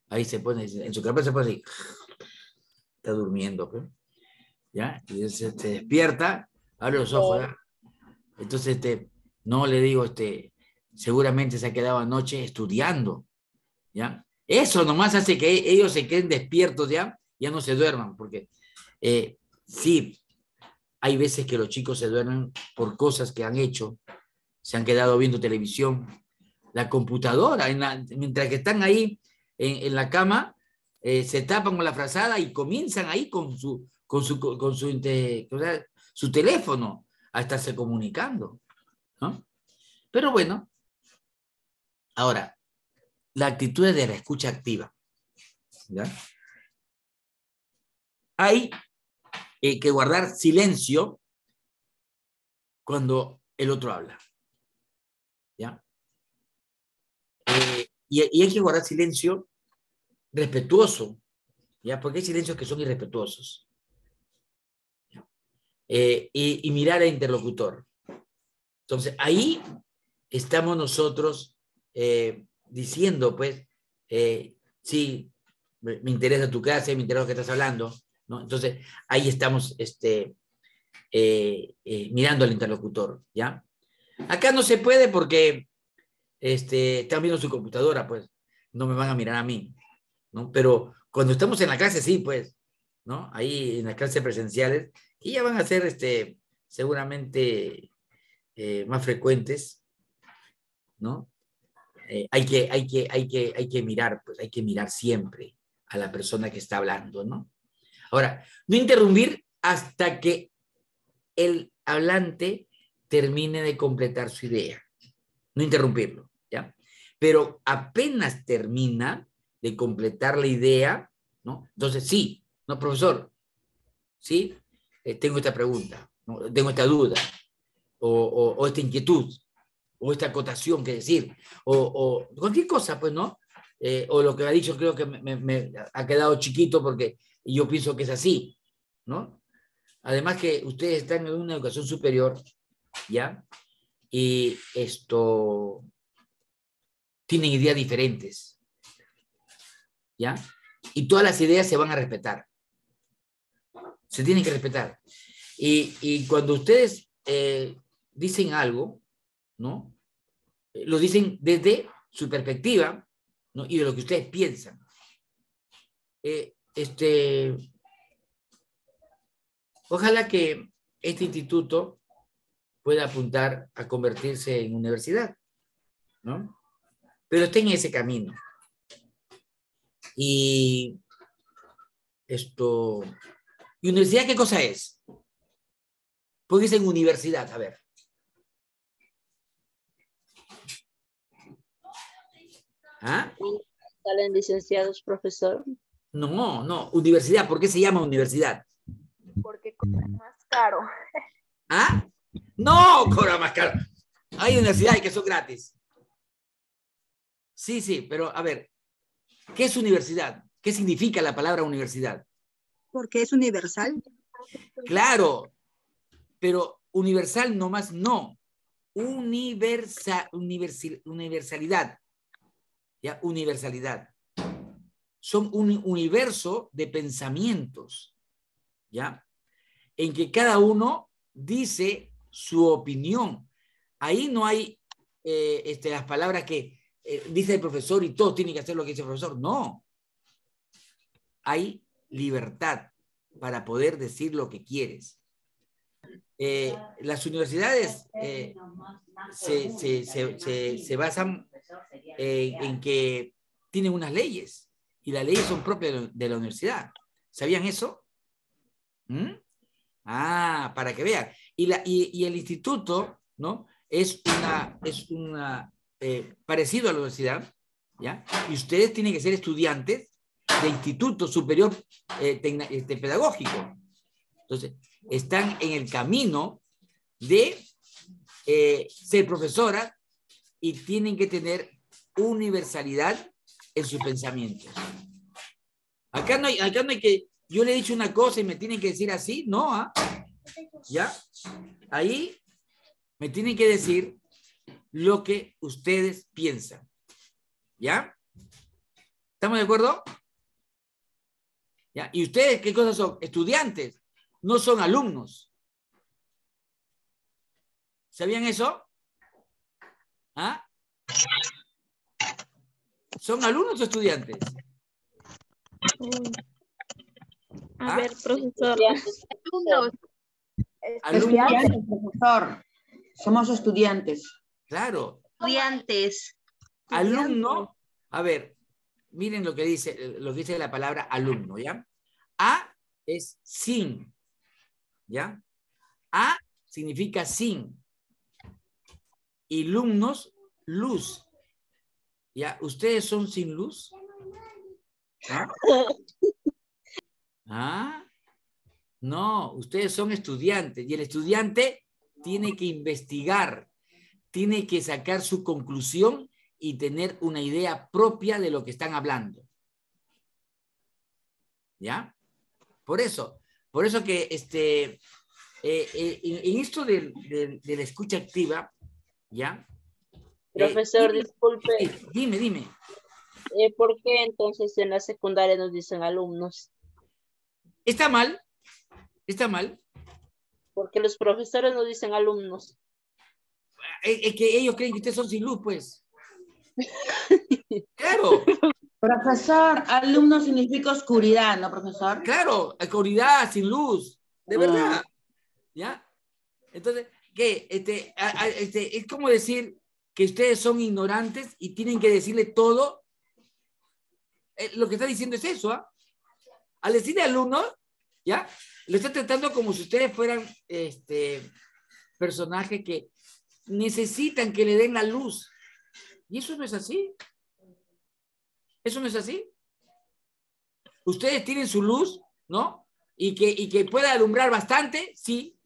Ahí se pone, en su cabeza se pone así, está durmiendo, pues. ¿Ya? Y se, se despierta, abre los ojos. Entonces, este, no le digo, este, seguramente se ha quedado anoche estudiando, ¿ya? Eso nomás hace que ellos se queden despiertos ya, ya no se duerman, porque eh, sí, hay veces que los chicos se duermen por cosas que han hecho, se han quedado viendo televisión, la computadora, en la- mientras que están ahí en, en la cama, eh, se tapan con la frazada y comienzan ahí con su, con su, con su, sea, su teléfono a estarse comunicando. ¿no? Pero bueno, ahora, la actitud de la escucha activa. ¿ya? Hay eh, que guardar silencio cuando el otro habla. ¿Ya? Eh, y, y hay que guardar silencio respetuoso, ¿ya? Porque hay silencios que son irrespetuosos. Eh, y, mirar al interlocutor. Entonces, ahí estamos nosotros eh, diciendo, pues, sí, me interesa tu clase, me interesa lo que estás hablando, Entonces, ahí estamos este, eh, eh, mirando al interlocutor, ¿ya? Acá no se puede porque este, están viendo su computadora, pues, no me van a mirar a mí, ¿no? Pero cuando estamos en la clase, sí, pues, ¿no? Ahí en las clases presenciales, que ya van a ser, este, seguramente eh, más frecuentes, ¿no? Hay, que, hay, que, hay, que, hay que mirar, pues hay que mirar siempre a la persona que está hablando, ¿no? Ahora, no interrumpir hasta que el hablante termine de completar su idea. No interrumpirlo, ¿ya? Pero apenas termina de completar la idea, ¿no? Entonces, sí, no, profesor, sí, eh, tengo esta pregunta, tengo esta duda, o, esta inquietud, o esta acotación que decir, o, o cualquier cosa, pues, ¿no? Eh, o lo que ha dicho creo que me ha quedado chiquito porque yo pienso que es así, ¿no? Además que ustedes están en una educación superior, ¿ya? Y esto, tienen ideas diferentes, ¿ya? Y todas las ideas se van a respetar. Se tienen que respetar. Y, y cuando ustedes eh, dicen algo, ¿no? Eh, Lo dicen desde su perspectiva, ¿no? Y de lo que ustedes piensan. Eh, este, ojalá que este instituto pueda apuntar a convertirse en universidad, ¿no? Pero está en ese camino. Y esto, ¿y universidad qué cosa es? Porque dicen universidad, a ver. ¿Ah? Salen licenciados, profesor. No, no, universidad, ¿por qué se llama universidad? Porque cobra más caro. ¿Ah? No, cobra más caro. Hay universidades que son gratis. Sí, sí, pero a ver, ¿qué es universidad? ¿Qué significa la palabra universidad? Porque es universal. Claro, pero universal nomás no. Universa, universi- universalidad. ¿Ya? Universalidad. Son un universo de pensamientos. ¿Ya? En que cada uno dice su opinión. Ahí no hay eh, este, las palabras que eh, dice el profesor y todos tienen que hacer lo que dice el profesor. No. Hay libertad para poder decir lo que quieres. Eh, las universidades se, se- se- se- basan en que tienen unas leyes y las leyes son propias de la- universidad. ¿Sabían eso? ¿Mm? Ah, para que vean. Y, la, y, el instituto, ¿no? Es una, es una eh, parecido a la universidad, ¿ya? Y ustedes tienen que ser estudiantes de Instituto Superior eh, este, Pedagógico. Entonces, están en el camino de eh, ser profesora y tienen que tener universalidad en sus pensamientos. Acá no hay, acá no hay que, yo le he dicho una cosa y me tienen que decir así, no, ¿ah? ¿ya? Ahí me tienen que decir lo que ustedes piensan, ¿ya? ¿Estamos de acuerdo? ¿Ya? ¿Y ustedes qué cosas son? Estudiantes, no son alumnos. ¿Sabían eso? ¿Ah? ¿Son alumnos o estudiantes? A ¿Ah? ver, profesor. Alumnos. Alumnos. profesor. Somos estudiantes. Claro. Estudiantes. Alumno, a ver, miren lo que dice, lo que dice la palabra alumno, ¿ya? A es sin, ¿ya? A significa sin. Y lumnos, luz. ¿Ya? ¿Ustedes son sin luz? ¿Ah? ¿Ah? No, ustedes son estudiantes y el estudiante tiene que investigar, tiene que sacar su conclusión y tener una idea propia de lo que están hablando. ¿Ya? Por eso, por eso que este, eh, eh, en, en esto de, la escucha activa, ¿ya? Eh, Profesor, dime- disculpe. Dime, dime. Eh, ¿Por qué entonces en la secundaria nos dicen alumnos? Está mal, está mal. Porque los profesores nos dicen alumnos. Es, es que ellos creen que ustedes son sin luz, pues. Claro, Profesor, alumno significa oscuridad, ¿no, profesor? claro, oscuridad, sin luz, de verdad. ¿Ya? Entonces, ¿qué? Este, a- a- este, es como decir que ustedes son ignorantes y tienen que decirle todo. Eh, lo que está diciendo es eso, ¿ah? Al decirle alumno, ¿ya? Lo está tratando como si ustedes fueran este, personajes que necesitan que le den la luz. Y eso no es así. Eso no es así. Ustedes tienen su luz, ¿no? Y que, y que pueda alumbrar bastante, sí,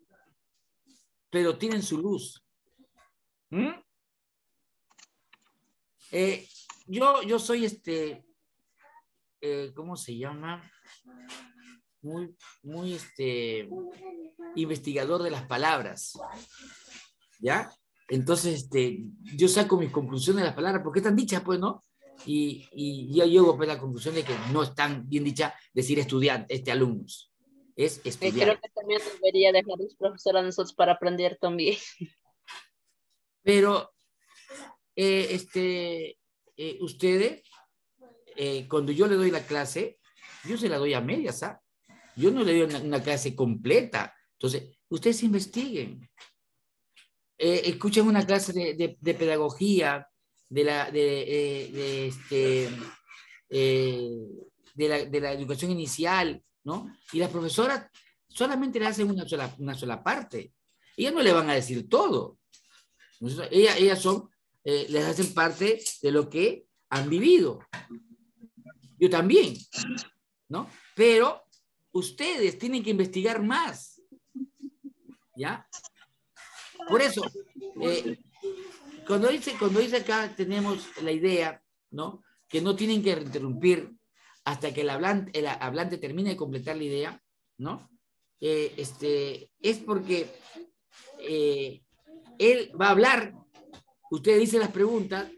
pero tienen su luz. ¿Mm? Eh, yo, yo soy este, eh, ¿cómo se llama? Muy, muy este, investigador de las palabras. ¿Ya? Entonces, este, yo saco mis conclusiones de las palabras, porque están dichas, pues, ¿no? Y, y yo llego pues, a la conclusión de que no están bien dichas decir estudiantes, este, alumnos. Es Eh, creo estudiante. que también debería dejar los profesores a nosotros para aprender también. Pero, eh, este, eh, ustedes, eh, cuando yo le doy la clase, yo se la doy a medias, ¿ah? Yo no le doy una, clase completa. Entonces, ustedes investiguen. Escuchen una clase de, de- pedagogía, de la, de, este, la, de la educación inicial, ¿no? Y las profesoras solamente le hacen una sola, una sola parte. Ellas no le van a decir todo. Ellas, ellas son, eh, les hacen parte de lo que han vivido. Yo también, ¿no? Pero ustedes tienen que investigar más, ¿ya? Por eso, eh, cuando, dice, cuando dice acá tenemos la idea, ¿no? Que no tienen que interrumpir hasta que el hablante, el hablante termine de completar la idea, ¿no? Eh, este, es porque eh, él va a hablar, usted dice las preguntas,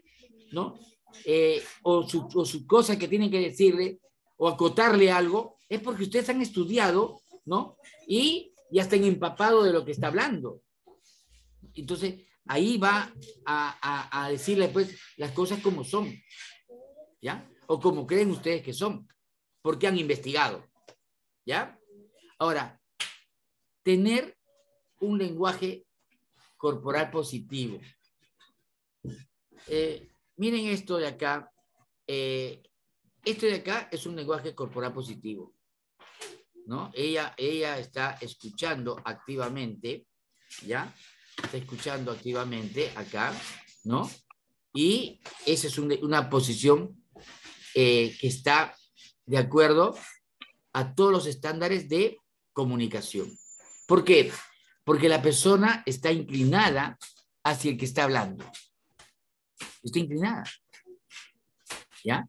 ¿no? Eh, o, su, o su cosa que tienen que decirle, o acotarle algo, es porque ustedes han estudiado, ¿no? Y ya están empapados de lo que está hablando. Entonces, ahí va a, a- a decirle, pues, las cosas como son, ¿ya? O como creen ustedes que son, porque han investigado, ¿ya? Ahora, tener un lenguaje corporal positivo. Eh, miren esto de acá. eh, de acá es un lenguaje corporal positivo. ¿No? Ella, ella está escuchando activamente, ¿ya? Está escuchando activamente acá, ¿no? Y esa es un- una posición eh, que está de acuerdo a todos los estándares de comunicación. ¿Por qué? Porque la persona está inclinada hacia el que está hablando. Está inclinada. ¿Ya?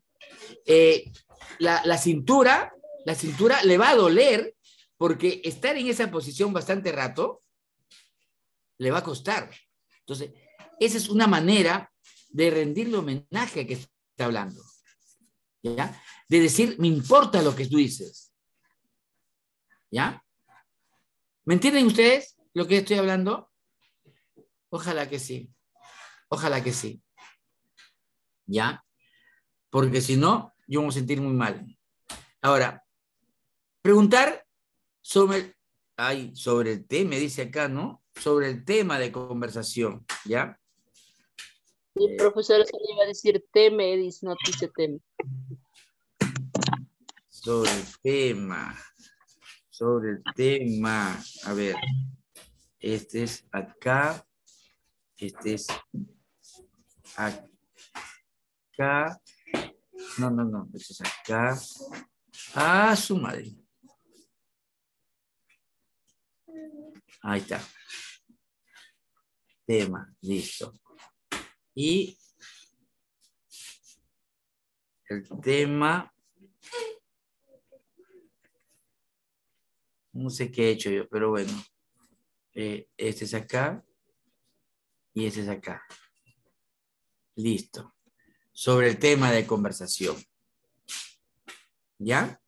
Eh, la, la cintura, la cintura le va a doler porque estar en esa posición bastante rato le va a costar. Entonces, esa es una manera de rendirle homenaje a que está hablando. ¿Ya? De decir, me importa lo que tú dices. ¿Ya? ¿Me entienden ustedes lo que estoy hablando? Ojalá que sí. Ojalá que sí. ¿Ya? Porque si no, yo me voy a sentir muy mal. Ahora, preguntar sobre, ay, sobre el tema, dice acá, ¿no? Sobre el tema de conversación, ¿ya? Y profesor se le iba a decir teme, dice, no dice teme. Sobre el tema, sobre el tema, a ver, este es acá, este es acá, no, no, no, este es acá, a su madre. Ahí está. Tema, listo. Y el tema, no sé qué he hecho yo, pero bueno, eh, este es acá y este es acá. Listo. Sobre el tema de conversación. ¿Ya?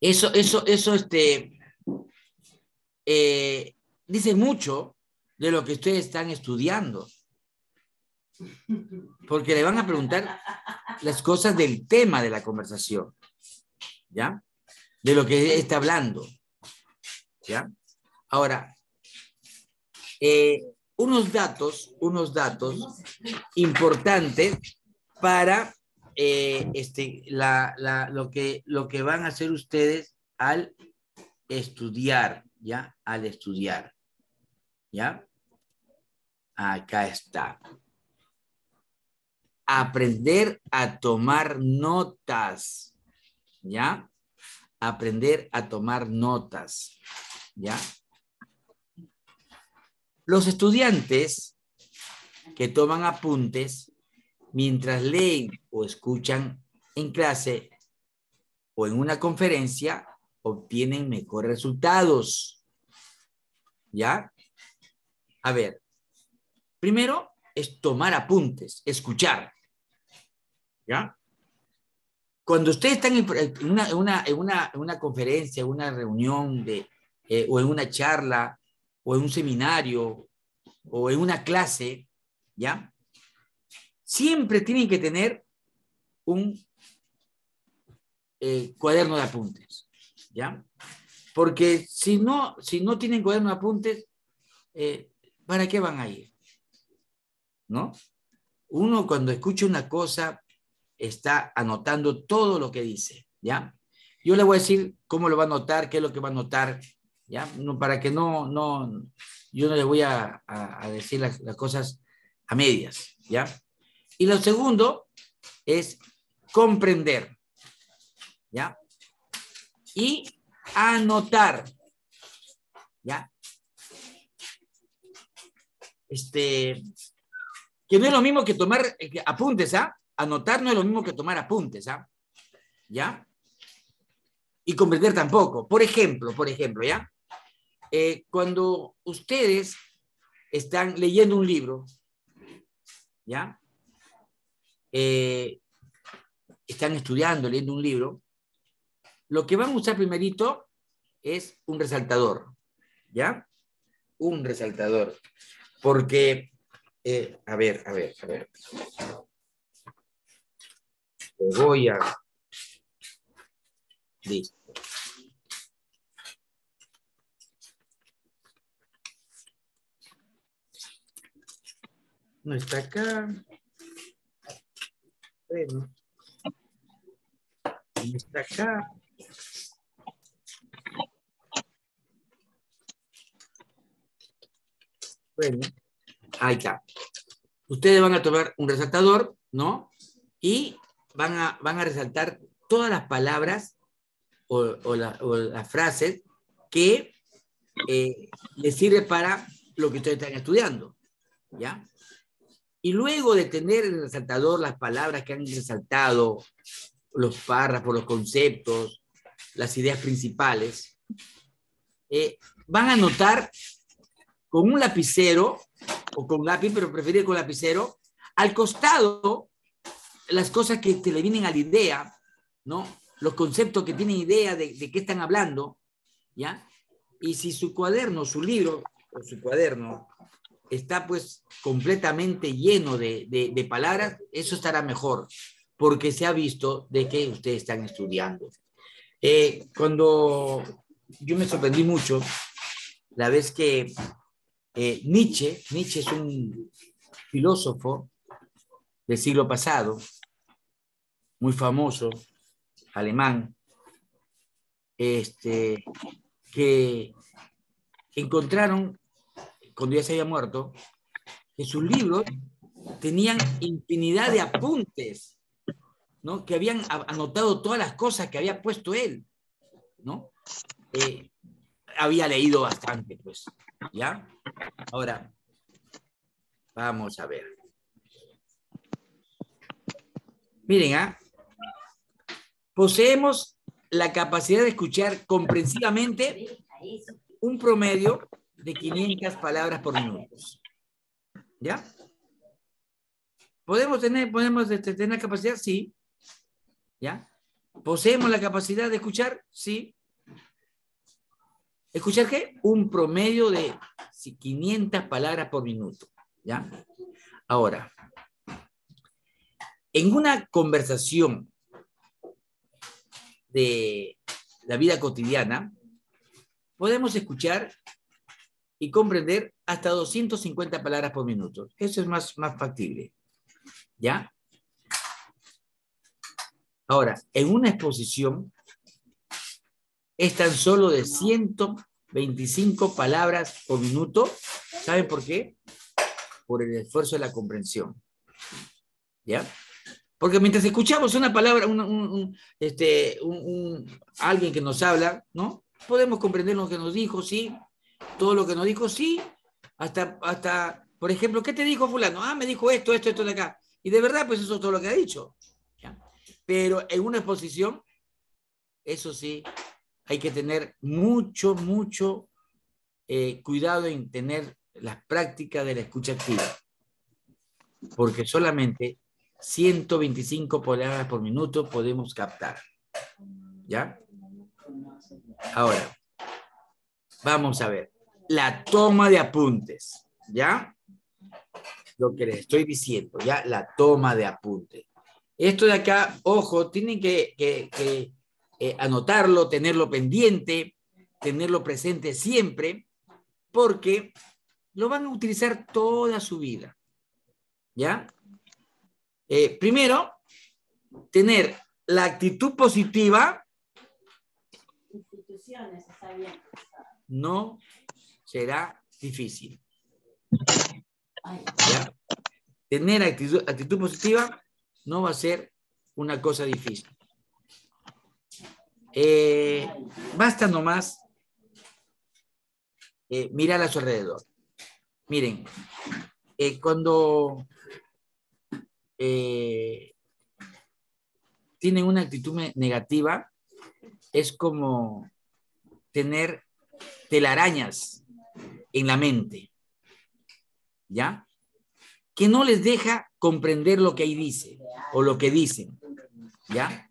Eso, eso, eso, este, eh, dice mucho de lo que ustedes están estudiando. Porque le van a preguntar las cosas del tema de la conversación. ¿Ya? De lo que está hablando. ¿Ya? Ahora, eh, unos datos, unos datos importantes para eh, este, la, la, lo, que, lo que van a hacer ustedes al estudiar, ¿ya? Al estudiar, ¿ya? Acá está. Aprender a tomar notas, ¿ya? Aprender a tomar notas, ¿ya? Los estudiantes que toman apuntes mientras leen o escuchan en clase o en una conferencia obtienen mejores resultados. ¿Ya? A ver, primero es tomar apuntes, escuchar. ¿Ya? Cuando ustedes están en una, una, una, una conferencia, en una reunión de, eh, o en una charla, o en un seminario, o en una clase, ¿ya? Siempre tienen que tener un eh, cuaderno de apuntes, ¿ya? Porque si no, si no tienen cuaderno de apuntes, eh, ¿para qué van a ir? ¿No? Uno cuando escucha una cosa está anotando todo lo que dice, ¿ya? Yo le voy a decir cómo lo va a anotar, qué es lo que va a anotar, ¿ya? No, para que no, no, yo no le voy a, a, decir las, las, cosas a medias, ¿ya? Y lo segundo es comprender, ¿ya? Y anotar, ¿ya? Este, que no es lo mismo que tomar que apuntes, ¿ah? Anotar no es lo mismo que tomar apuntes, ¿ah? ¿Ya? Y comprender tampoco. Por ejemplo, por ejemplo, ¿ya? Eh, cuando ustedes están leyendo un libro, ¿ya? Eh, están estudiando, leyendo un libro, lo que van a usar primerito es un resaltador, ¿ya? Un resaltador. Porque, eh, a ver, a ver, a ver. Voy a... Listo. No está acá. Bueno. No está acá. Bueno, ahí está. Ustedes van a tomar un resaltador, ¿no? Y van a, van a resaltar todas las palabras o, o, la, o las frases que eh, les sirve para lo que ustedes están estudiando, ¿ya? Y luego de tener el resaltador las palabras que han resaltado, los párrafos, los conceptos, las ideas principales, eh, van a anotar con un lapicero o con lápiz, pero preferir con lapicero, al costado las cosas que te le vienen a la idea, ¿no? Los conceptos que tienen idea de, de qué están hablando, ¿ya? Y si su cuaderno, su libro o su cuaderno está pues completamente lleno de, de, palabras, eso estará mejor, porque se ha visto de que ustedes están estudiando. Eh, cuando yo me sorprendí mucho la vez que eh, Nietzsche, Nietzsche es un filósofo del siglo pasado, muy famoso, alemán, este, que encontraron cuando ya se había muerto, que sus libros tenían infinidad de apuntes, ¿no? Que habían anotado todas las cosas que había puesto él, ¿no? Eh, había leído bastante, pues. ¿Ya? Ahora, vamos a ver. Miren, ¿ah? Poseemos la capacidad de escuchar comprensivamente un promedio de 500 palabras por minuto. ¿Ya? ¿Podemos tener, podemos este, tener capacidad? Sí. ¿Ya? ¿Poseemos la capacidad de escuchar? Sí. ¿Escuchar qué? Un promedio de 500 palabras por minuto. ¿Ya? Ahora, en una conversación de la vida cotidiana, podemos escuchar y comprender hasta 250 palabras por minuto. Eso es más, más factible. ¿Ya? Ahora, en una exposición es tan solo de 125 palabras por minuto. ¿Saben por qué? Por el esfuerzo de la comprensión. ¿Ya? Porque mientras escuchamos una palabra, un, este, alguien que nos habla, ¿no? Podemos comprender lo que nos dijo, sí. Todo lo que nos dijo, sí. Hasta, hasta, por ejemplo, ¿qué te dijo fulano? Ah, me dijo esto, esto, esto de acá. Y de verdad, pues eso es todo lo que ha dicho. Pero en una exposición, eso sí, hay que tener mucho, mucho eh, cuidado en tener las prácticas de la escucha activa. Porque solamente 125 palabras por minuto podemos captar. ¿Ya? Ahora, vamos a ver. La toma de apuntes. ¿Ya? Lo que les estoy diciendo, ¿ya? La toma de apuntes. Esto de acá, ojo, tienen que, eh, anotarlo, tenerlo pendiente, tenerlo presente siempre, porque lo van a utilizar toda su vida. ¿Ya? Eh, primero, tener la actitud positiva no será difícil. ¿Ya? Tener actitud positiva no va a ser una cosa difícil. Eh, basta nomás eh, mirar a su alrededor. Miren, eh, cuando tienen una actitud negativa, es como tener telarañas en la mente. ¿Ya? que no les deja comprender lo que ahí dice o lo que dicen. ¿Ya?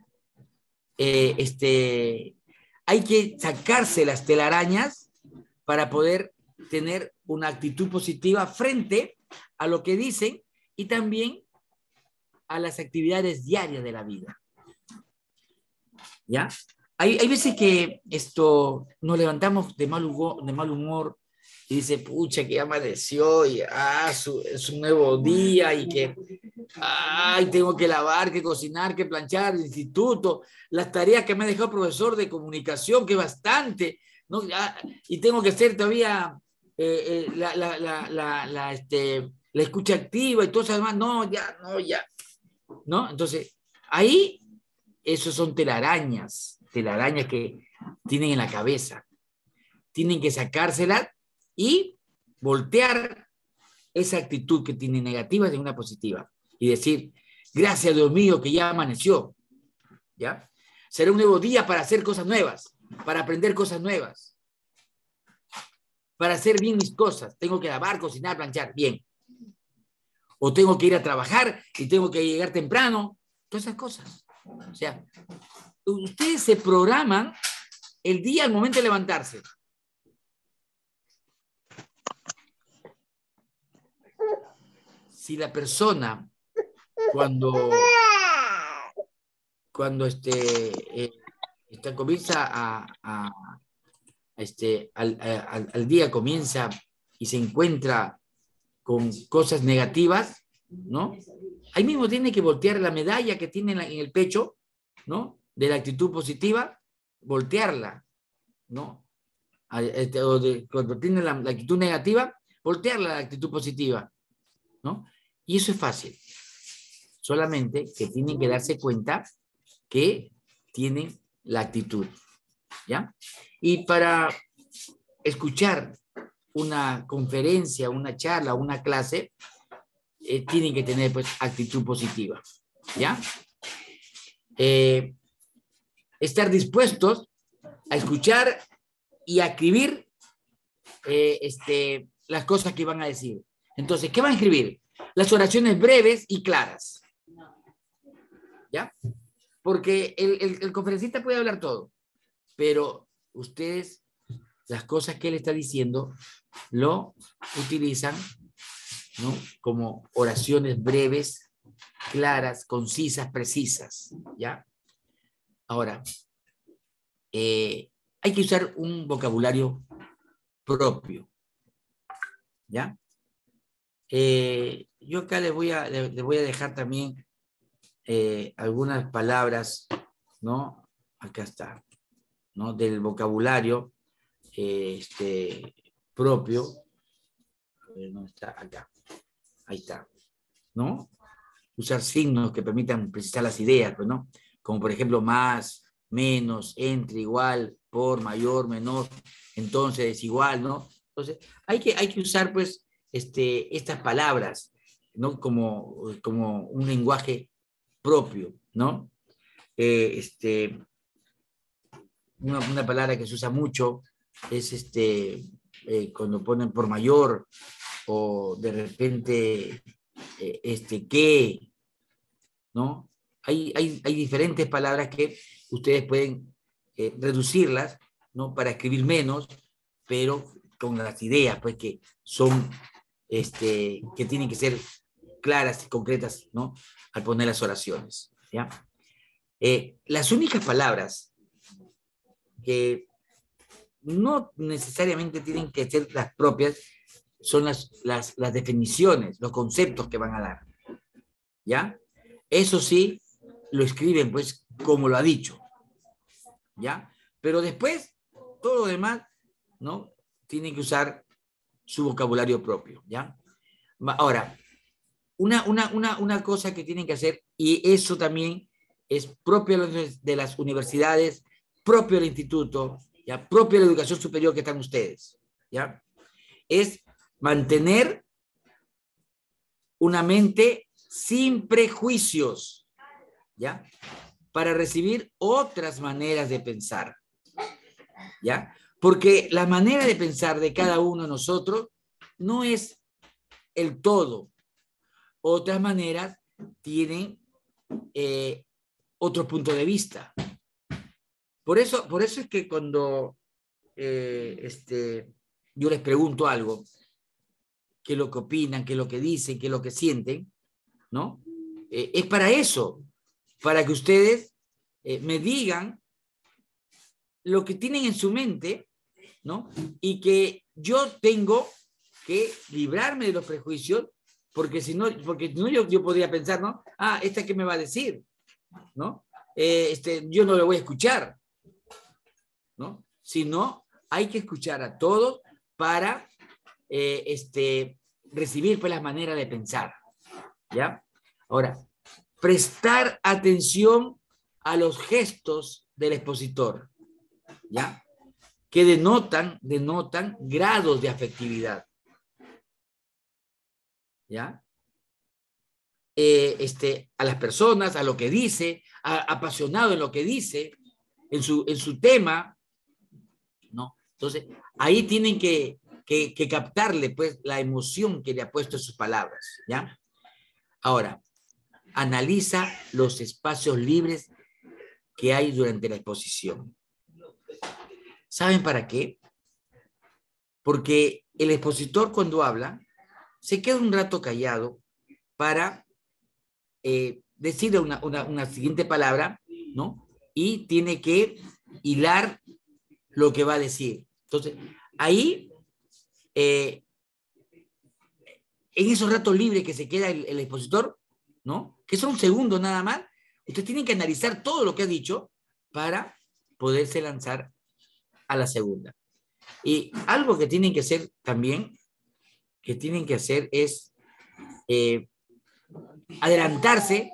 Eh, este, hay que sacarse las telarañas para poder tener una actitud positiva frente a lo que dicen y también a las actividades diarias de la vida. ¿Ya? Hay, hay veces que esto nos levantamos de mal, de mal humor y dice, pucha, que amaneció y ah, es un nuevo día y que, ay, tengo que lavar, que cocinar, que planchar, el instituto, las tareas que me ha dejado el profesor de comunicación, que bastante, ¿no? y tengo que hacer todavía eh, eh, la, la, la, la, este, la escucha activa y todo eso demás, no, ya, no, ya, ¿no? Entonces, ahí, esos son telarañas, telarañas que tienen en la cabeza. Tienen que sacárselas y voltear esa actitud que tiene negativa de una positiva y decir, gracias Dios mío que ya amaneció, ¿ya? Será un nuevo día para hacer cosas nuevas, para aprender cosas nuevas, para hacer bien mis cosas. Tengo que lavar, cocinar, planchar, bien. O tengo que ir a trabajar y tengo que llegar temprano, todas esas cosas. O sea, ustedes se programan el día al momento de levantarse. Si la persona cuando, cuando este, eh, este comienza a, este, al, al, día comienza y se encuentra con cosas negativas, ¿no? Ahí mismo tiene que voltear la medalla que tiene en, el pecho, ¿no? De la actitud positiva, voltearla, ¿no? Este, cuando tiene la, la, actitud negativa, voltearla la actitud positiva, ¿no? Y eso es fácil. Solamente que tienen que darse cuenta que tienen la actitud. ¿Ya? Y para escuchar una conferencia, una charla, una clase, eh, tienen que tener pues actitud positiva, ¿ya? Eh, estar dispuestos a escuchar y a escribir eh, este, las cosas que van a decir. Entonces, ¿qué van a escribir? Las oraciones breves y claras. ¿Ya? Porque el, el- el conferencista puede hablar todo, pero ustedes, las cosas que él está diciendo, lo utilizan ¿no? como oraciones breves, claras, concisas, precisas. ¿Ya? Ahora, eh, hay que usar un vocabulario propio. ¿Ya? Eh, yo acá les voy a, le- les voy a dejar también eh, algunas palabras, ¿no? Acá está, ¿no? Del vocabulario eh, este, propio. ¿dónde está? Acá. Ahí está, ¿no? Usar signos que permitan precisar las ideas, pues, ¿no? Como por ejemplo más, menos, entre, igual, por, mayor, menor, entonces, desigual, ¿no? Entonces, hay que, hay que usar, pues, este, estas palabras, ¿no? Como, como un lenguaje propio, ¿no? Eh, este, una, una palabra que se usa mucho es este, eh, cuando ponen por mayor o de repente eh, este, qué, ¿no? Hay, hay, hay diferentes palabras que ustedes pueden eh, reducirlas, ¿no? Para escribir menos, pero con las ideas, pues, que son, este, que tienen que ser claras y concretas, ¿no? Al poner las oraciones, ¿ya? Eh, las únicas palabras que no necesariamente tienen que ser las propias son las, las, las definiciones, los conceptos que van a dar, ¿ya? Eso sí, lo escriben, pues, como lo ha dicho, ¿ya? Pero después, todo lo demás, ¿no? Tienen que usar su vocabulario propio, ¿ya? Ahora, una, una, una, una cosa que tienen que hacer, y eso también es propio de las universidades, propio del instituto, ¿ya? propio de la educación superior que están ustedes, ¿ya? Es mantener una mente sin prejuicios, ¿ya? Para recibir otras maneras de pensar, ¿ya? Porque la manera de pensar de cada uno de nosotros no es el todo. Otras maneras tienen eh, otro punto de vista. Por eso, por eso es que cuando eh, este, yo les pregunto algo, qué es lo que opinan, qué es lo que dicen, qué es lo que sienten, ¿no? Eh, es para eso, para que ustedes me digan lo que tienen en su mente, ¿no? Y que yo tengo que librarme de los prejuicios, porque si no, porque no yo, yo podría pensar, ¿no? Ah, ¿esta qué me va a decir? ¿No? Eh, este, yo no lo voy a escuchar, ¿no? Sino hay que escuchar a todos para eh, este, recibir pues, las maneras de pensar, ¿ya? Ahora, prestar atención a los gestos del expositor, ¿ya? Que denotan, denotan grados de afectividad, ¿ya? Eh, este, a las personas, a lo que dice, apasionado en lo que dice, en su, en su tema, ¿no? Entonces, ahí tienen que, que, que captarle, pues, la emoción que le ha puesto en sus palabras, ¿ya? Ahora, analiza los espacios libres que hay durante la exposición. ¿Saben para qué? Porque el expositor cuando habla se queda un rato callado para eh, decir una, una- siguiente palabra, ¿no? Y tiene que hilar lo que va a decir. Entonces, ahí, eh, en esos ratos libres que se queda el, expositor, ¿no? Que son segundos nada más, usted tiene que analizar todo lo que ha dicho para poderse lanzar a la segunda. Y algo que tienen que hacer también, que tienen que hacer es eh, adelantarse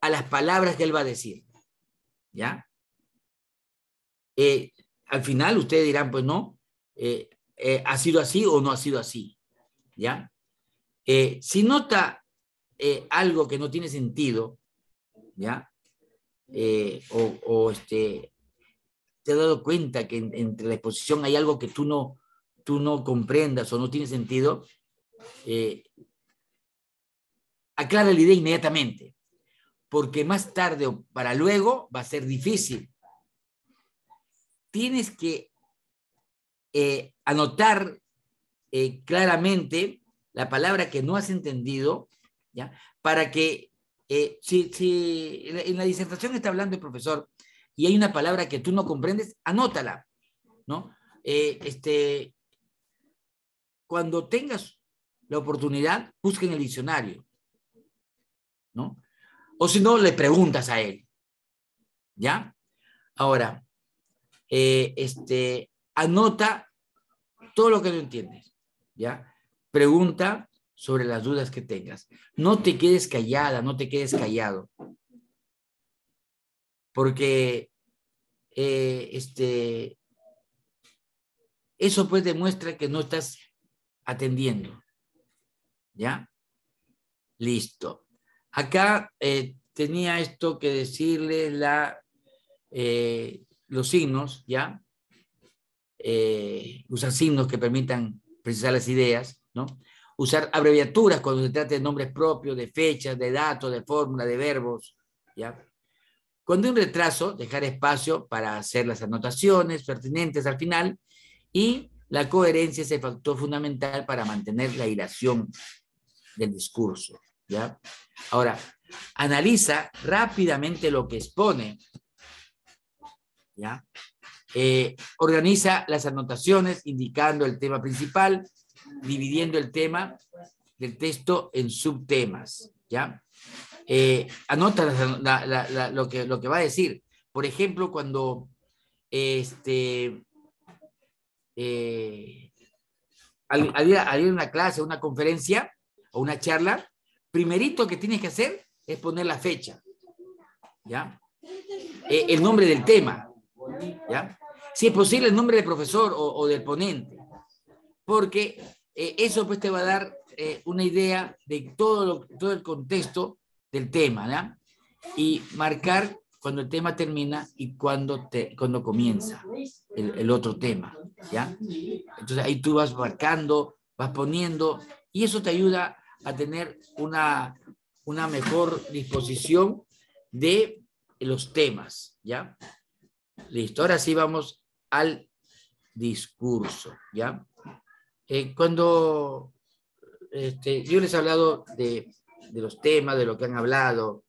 a las palabras que él va a decir. ¿Ya? Eh, al final ustedes dirán, pues no, eh, ha sido así o no ha sido así, ¿ya? Si nota algo que no tiene sentido, ¿ya? O, o, este, te has dado cuenta que en- entre la exposición hay algo que tú no, tú no comprendas o no tiene sentido, eh, aclara la idea inmediatamente, porque más tarde o para luego va a ser difícil. Tienes que eh, anotar eh, claramente la palabra que no has entendido, ¿ya? Para que, eh, si, si en la disertación está hablando el profesor y hay una palabra que tú no comprendes, anótala, ¿no? Eh, este, cuando tengas la oportunidad, busca en el diccionario, ¿no? O si no, le preguntas a él, ¿ya? Ahora, eh, este, anota todo lo que no entiendes, ¿ya? Pregunta sobre las dudas que tengas. No te quedes callada, no te quedes callado. Porque eh, este, eso pues demuestra que no estás atendiendo. ¿Ya? Listo. Acá eh, tenía esto que decirle la, eh, los signos, ¿ya? Usar signos que permitan precisar las ideas, ¿no? Usar abreviaturas cuando se trata de nombres propios, de fechas, de datos, de fórmula, de verbos, ¿ya? Cuando hay un retraso, dejar espacio para hacer las anotaciones pertinentes al final y la coherencia es el factor fundamental para mantener la hilación del discurso, ¿ya? Ahora, analiza rápidamente lo que expone, ¿ya? Eh, organiza las anotaciones indicando el tema principal, dividiendo el tema del texto en subtemas, ¿ya? Eh, anota la- la- la- lo, que, lo que va a decir. Por ejemplo, cuando este, eh, al, al ir a- a una clase, una conferencia o una charla, primerito que tienes que hacer es poner la fecha, ¿ya? Eh, el nombre del tema, ¿ya? Si es posible, el nombre del profesor o, o del ponente, porque eh, eso pues te va a dar eh, una idea de todo, lo- todo el contexto del tema, ¿ya? Y marcar cuando el tema termina y cuando, te, cuando comienza el, el otro tema, ¿ya? Entonces ahí tú vas marcando, vas poniendo, y eso te ayuda a tener una, una mejor disposición de los temas, ¿ya? Listo, ahora sí vamos al discurso, ¿ya? Eh, cuando este, yo les he hablado de, de los temas, de lo que han hablado,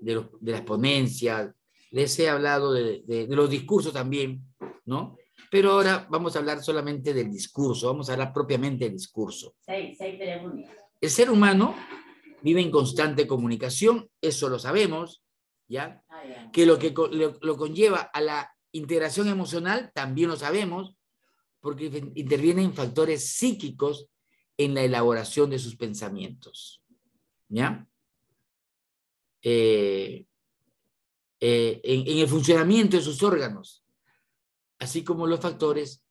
de, los- de las ponencias, les he hablado de, de- de los discursos también, ¿no? Pero ahora vamos a hablar solamente del discurso, vamos a hablar propiamente del discurso. El ser humano vive en constante comunicación, eso lo sabemos, ¿ya? Ah. Que lo que lo, lo conlleva a la integración emocional también lo sabemos, porque in- intervienen factores psíquicos en la elaboración de sus pensamientos, ¿ya? Eh, eh, en, el funcionamiento de sus órganos, así como los factores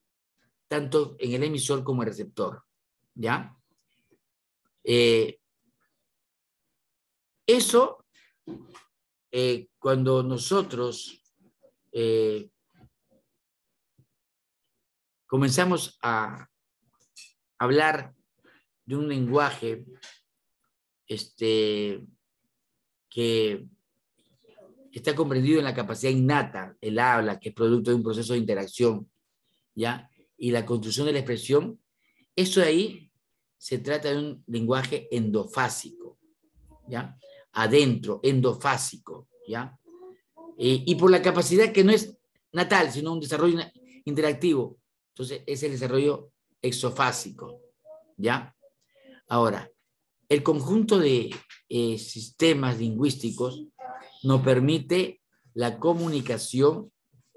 tanto en el emisor como el receptor, ¿ya? Eh, eso, cuando nosotros comenzamos a hablar de un lenguaje este, que está comprendido en la capacidad innata, el habla, que es producto de un proceso de interacción, ¿ya? Y la construcción de la expresión, eso de ahí se trata de un lenguaje endofásico, ¿ya? Adentro, endofásico, ¿ya? Eh, y por la capacidad que no es natal, sino un desarrollo interactivo. Entonces, es el desarrollo exofásico, ¿ya? Ahora, el conjunto de eh, sistemas lingüísticos nos permite la comunicación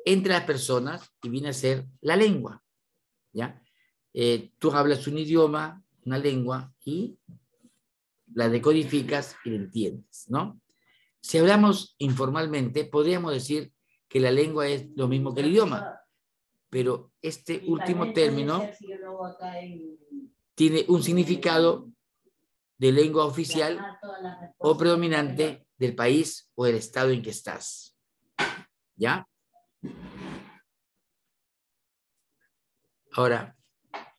entre las personas y viene a ser la lengua, ¿ya? Eh, tú hablas un idioma, una lengua y la decodificas y la entiendes, ¿no? Si hablamos informalmente, podríamos decir que la lengua es lo mismo que el idioma, pero este último término tiene un significado de lengua oficial o predominante del país o del estado en que estás. ¿Ya? Ahora,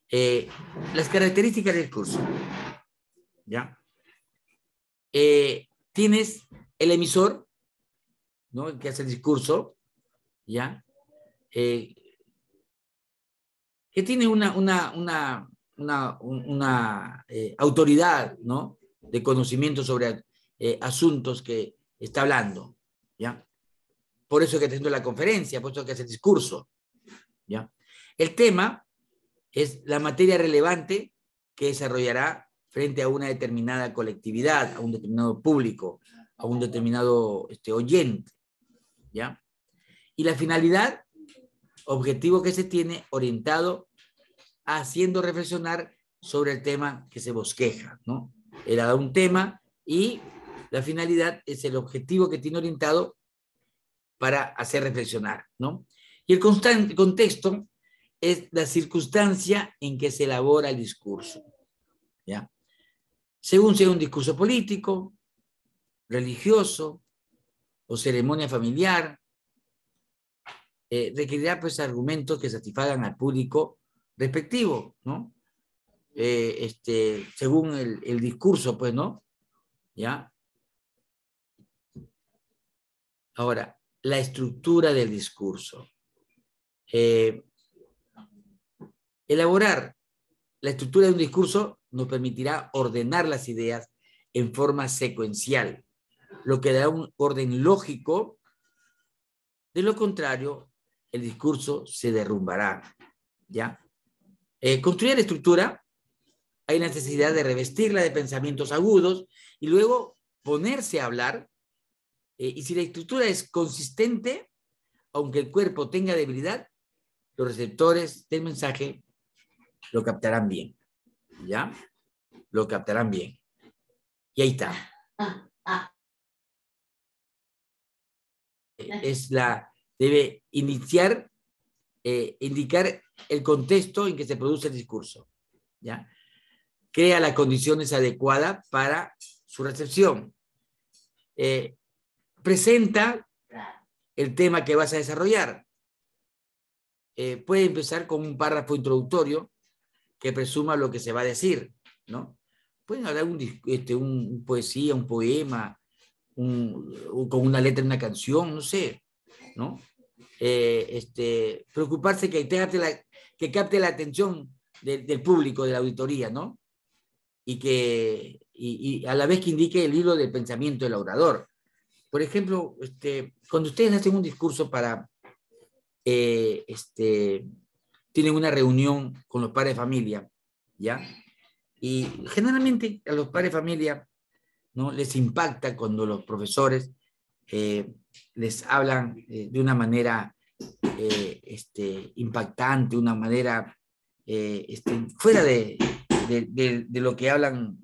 eh, las características del curso. ¿Ya? Eh, tienes el emisor, ¿no? El que hace el discurso, ¿ya? Eh, que tiene una, una, una, una, un- una, eh, autoridad, ¿no? De conocimiento sobre eh, asuntos que está hablando, ¿ya? Por eso que está haciendo la conferencia, por eso que hace el discurso, ¿ya? El tema es la materia relevante que desarrollará frente a una determinada colectividad, a un determinado público, a un determinado este, oyente, ¿ya? Y la finalidad, objetivo que se tiene orientado haciendo reflexionar sobre el tema que se bosqueja, ¿no? Él ha dado un tema y la finalidad es el objetivo que tiene orientado para hacer reflexionar, ¿no? Y el constan- contexto es la circunstancia en que se elabora el discurso, ¿ya? Según sea un discurso político, religioso o ceremonia familiar, eh, requerirá pues argumentos que satisfagan al público respectivo, ¿no? Eh, este, según el, discurso, pues, ¿no? ¿Ya? Ahora, la estructura del discurso. Eh, elaborar la estructura de un discurso nos permitirá ordenar las ideas en forma secuencial, lo que dará un orden lógico. De lo contrario, el discurso se derrumbará. ¿Ya? Eh, construir la estructura, hay necesidad de revestirla de pensamientos agudos y luego ponerse a hablar. Eh, y si la estructura es consistente, aunque el cuerpo tenga debilidad, los receptores del mensaje lo captarán bien. ¿Ya? Lo captarán bien. Y ahí está. Eh, Es la, debe iniciar, eh, indicar el contexto en que se produce el discurso. ¿Ya? Crea las condiciones adecuadas para su recepción. Eh, presenta el tema que vas a desarrollar. Eh, puede empezar con un párrafo introductorio que presuma lo que se va a decir, ¿no? Pueden hablar un, este, un, un poesía, un poema, un- con una letra una canción, no sé, ¿no? Eh, este, preocuparse que la, que capte la atención de- del público, de la auditoría, ¿no? Y que y a la vez que indique el hilo del pensamiento del orador. Por ejemplo, este, cuando ustedes hacen un discurso para, eh, este, tienen una reunión con los padres de familia, ¿ya? Y generalmente a los padres de familia ¿no? les impacta cuando los profesores eh, les hablan eh, de una manera eh, este, impactante, una manera eh, este, fuera de, lo que hablan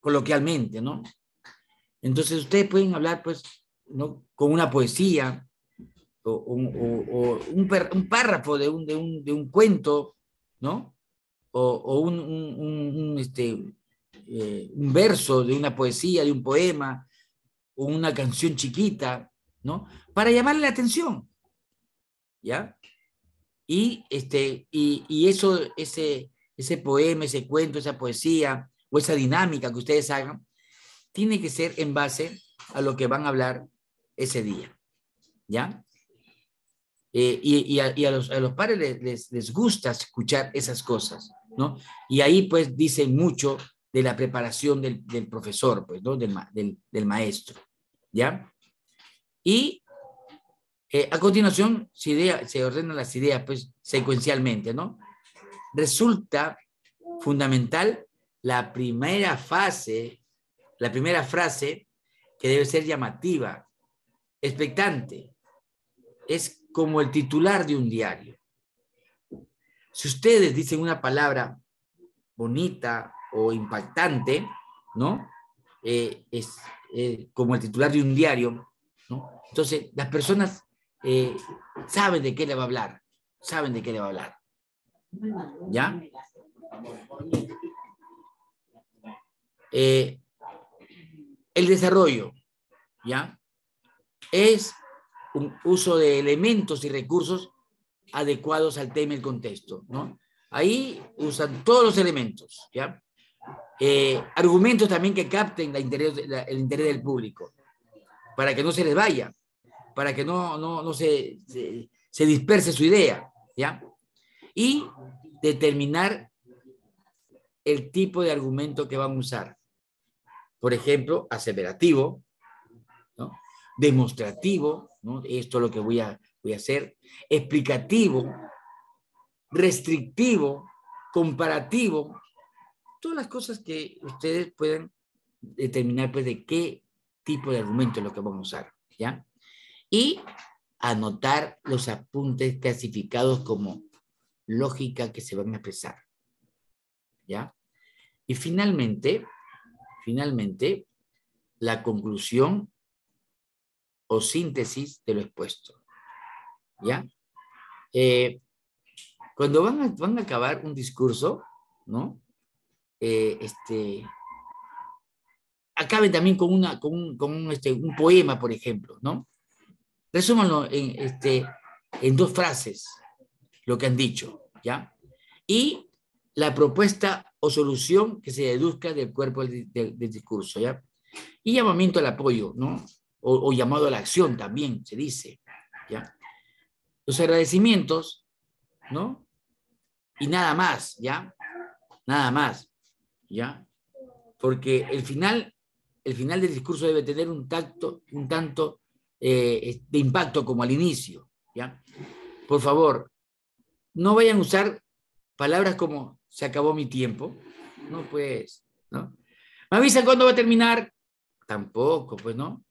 coloquialmente, ¿no? Entonces ustedes pueden hablar, pues, con una poesía o, un, párrafo de un, cuento, ¿no? O, este, un verso de una poesía, de un poema, una canción chiquita, ¿no? Para llamarle la atención, ¿ya? Y, este, y, eso, ese, ese poema, ese cuento, esa poesía o esa dinámica que ustedes hagan, tiene que ser en base a lo que van a hablar ese día, ¿ya? Eh, y, a, los, a los padres les, les, gusta escuchar esas cosas, ¿no? Y ahí pues dicen mucho de la preparación del, del profesor, pues, ¿no? Del, del maestro, ¿ya? Y eh, a continuación se, se ordenan las ideas, pues, secuencialmente, ¿no? Resulta fundamental la primera fase, la primera frase que debe ser llamativa, expectante. Es como el titular de un diario. Si ustedes dicen una palabra bonita o impactante, ¿no? Eh, es eh, como el titular de un diario, ¿no? Entonces, las personas eh, saben de qué le va a hablar, saben de qué le va a hablar. ¿Ya? Eh, el desarrollo, ¿ya? Es un uso de elementos y recursos adecuados al tema y el contexto, ¿no? Ahí usan todos los elementos, ¿ya? Eh, argumentos también que capten el interés del público, para que no se les vaya, para que no, no, no se, se, se disperse su idea, ¿ya? Y determinar el tipo de argumento que van a usar. Por ejemplo, aseverativo, ¿no? demostrativo, ¿no? esto es lo que voy a, voy a hacer, explicativo, restrictivo, comparativo, todas las cosas que ustedes pueden determinar pues, de qué tipo de argumento es lo que vamos a usar, ¿ya? Y anotar los apuntes clasificados como lógica que se van a expresar, ¿ya? Y finalmente, finalmente, la conclusión o síntesis de lo expuesto, ¿ya? Eh, cuando van van a acabar un discurso, ¿no? Eh, este, acaben también con, una, con, un, con este, un poema, por ejemplo, ¿no? Resúmanlo en, este, en dos frases, lo que han dicho, ¿ya? Y la propuesta o solución que se deduzca del cuerpo del discurso, ¿ya? Y llamamiento al apoyo, ¿no? O, o llamado a la acción también, se dice, ¿ya? Los agradecimientos, ¿no? Y nada más, ¿ya? Nada más, ¿ya? Porque el final, el final del discurso debe tener un tacto, un tanto eh, de impacto como al inicio, ¿ya? Por favor, no vayan a usar palabras como se acabó mi tiempo, no pues, ¿no? ¿Me avisan cuándo va a terminar? Tampoco, pues, ¿no?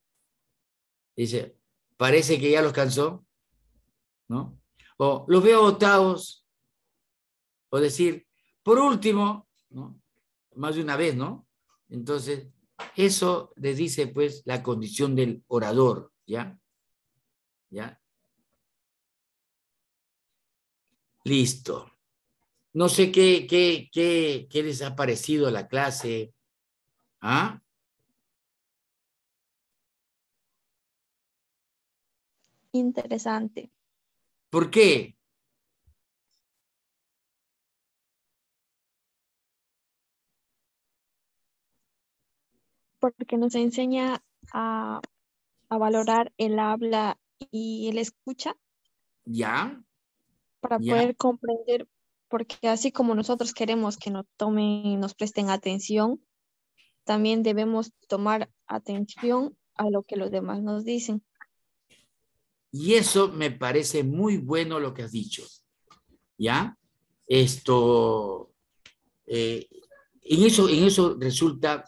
Dice, parece que ya los cansó, ¿no? O los veo agotados, o decir, por último, ¿no? Más de una vez, ¿no? Entonces, eso les dice, pues, la condición del orador, ¿ya? ¿Ya? Listo. No sé qué, qué, qué, qué les ha parecido la clase. ¿Ah? Interesante. ¿Por qué? Porque nos enseña a, a valorar el habla y el escucha ¿Ya? para Ya. poder comprender, porque así como nosotros queremos que nos tomen y nos presten atención, también debemos tomar atención a lo que los demás nos dicen. Y eso me parece muy bueno lo que has dicho. ¿Ya? Esto, eh, en eso, en eso resulta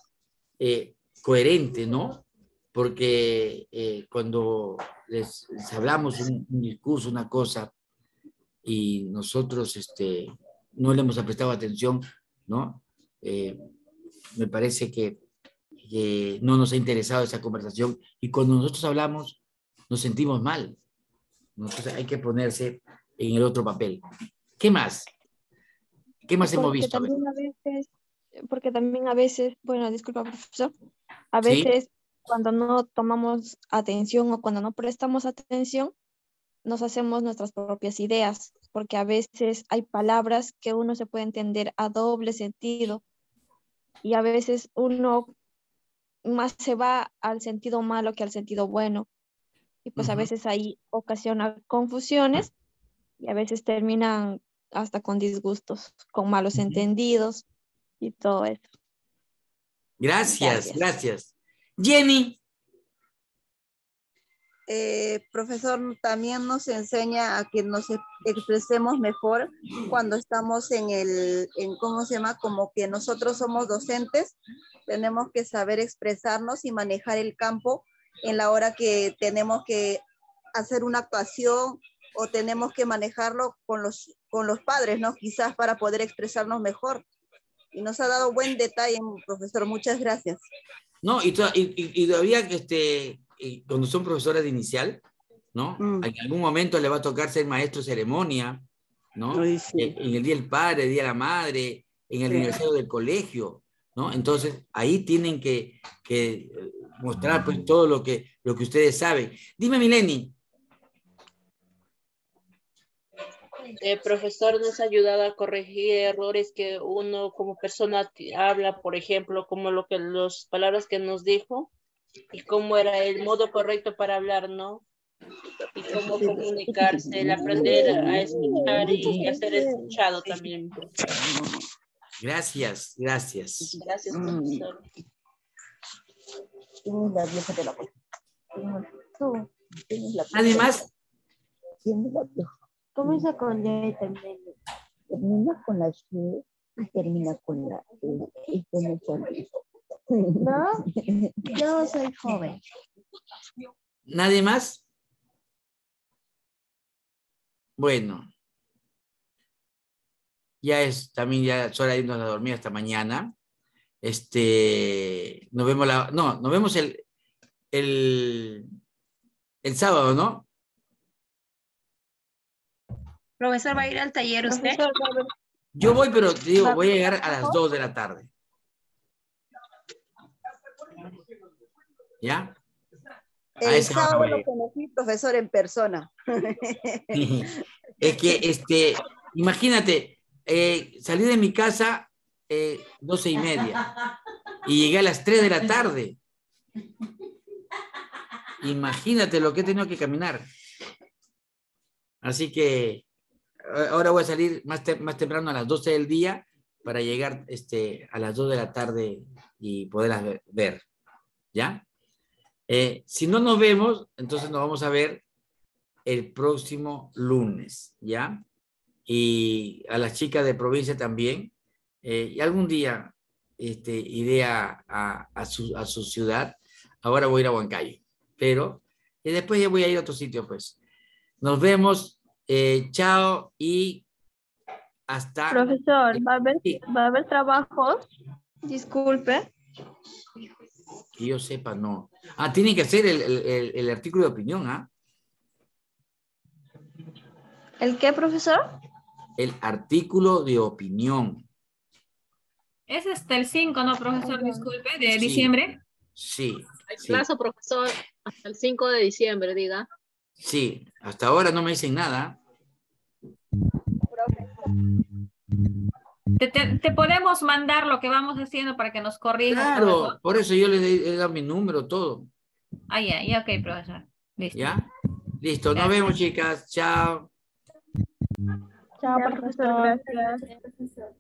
eh, coherente, ¿no? Porque eh, cuando les, les hablamos un, un discurso, una cosa, y nosotros este, no le hemos prestado atención, ¿no? Eh, me parece que, que no nos ha interesado esa conversación y cuando nosotros hablamos nos sentimos mal. Entonces hay que ponerse en el otro papel. ¿Qué más? ¿Qué más hemos visto? A ver. también a veces, porque también a veces, bueno, disculpa, profesor, a Sí. veces cuando no tomamos atención o cuando no prestamos atención, nos hacemos nuestras propias ideas, porque a veces hay palabras que uno se puede entender a doble sentido y a veces uno más se va al sentido malo que al sentido bueno. Y pues a veces ahí ocasiona confusiones y a veces terminan hasta con disgustos, con malos entendidos y todo eso. Gracias, Gracias. gracias. Jenny, Eh, profesor, también nos enseña a que nos expresemos mejor cuando estamos en el, en cómo se llama, como que nosotros somos docentes, tenemos que saber expresarnos y manejar el campo en la hora que tenemos que hacer una actuación o tenemos que manejarlo con los, con los padres, ¿no? Quizás para poder expresarnos mejor. Y nos ha dado buen detalle, profesor. Muchas gracias. ¿no? Y, y- y- todavía este, y cuando son profesores de inicial, ¿no? En algún momento le va a tocar ser maestro de ceremonia, ¿no? Eh, En el Día del Padre, el Día de la Madre, en el Sí. aniversario del colegio, ¿no? Entonces, ahí tienen que, que, mostrar pues, todo lo que, lo que ustedes saben. Dime, Mileni. El profesor nos ha ayudado a corregir errores que uno como persona habla, por ejemplo, como lo que las palabras que nos dijo y cómo era el modo correcto para hablar, ¿no? Y cómo comunicarse, el aprender a escuchar y a ser escuchado también. Gracias, gracias. Gracias, profesor. Tienes Comienza con ya y termina. Termina con la G y termina con la E. Y con el. No, yo soy joven. ¿Nadie más? Bueno. Ya es también ya es hora de irnos a dormir hasta mañana. Este, nos vemos la, no, nos vemos el, el, el sábado, ¿no? Profesor, ¿va a ir al taller usted? Yo voy, pero te digo, voy a llegar a las 2 de la tarde. ¿Ya? A El esa hora sábado lo conocí, profesor, en persona. Es que, este, imagínate, eh, salí de mi casa eh, 12 y media y llegué a las 3 de la tarde. Imagínate lo que he tenido que caminar. Así que ahora voy a salir más, más temprano a las 12 del día para llegar este, a las 2 de la tarde y poderlas ve- ver. ¿Ya? Eh, si no nos vemos, entonces nos vamos a ver el próximo lunes, ¿ya? Y a las chicas de provincia también. eh, y algún día este, iré a, a- a su, a su ciudad. Ahora voy a ir a Huancayo. Pero y después ya voy a ir a otro sitio, pues. Nos vemos. Eh, chao y hasta... Profesor, ¿va a haber, ¿va a haber trabajos? Disculpe. Que yo sepa, no. Ah, tienen que hacer el, el- el- el artículo de opinión, ¿ah? ¿El qué, profesor? El artículo de opinión. Es hasta el 5, ¿no, profesor? Disculpe, de Sí. diciembre. Sí, Hay sí, plazo, profesor, hasta el 5 de diciembre, diga. sí. Hasta ahora no me dicen nada. Te, te- te podemos mandar lo que vamos haciendo para que nos corrijas. Claro, profesor. por eso yo le he dado mi número, todo. Ah, ya, ya, ok, profesor. Listo. ¿Ya? Listo, nos vemos, chicas. Chao. Chao, profesor. Gracias.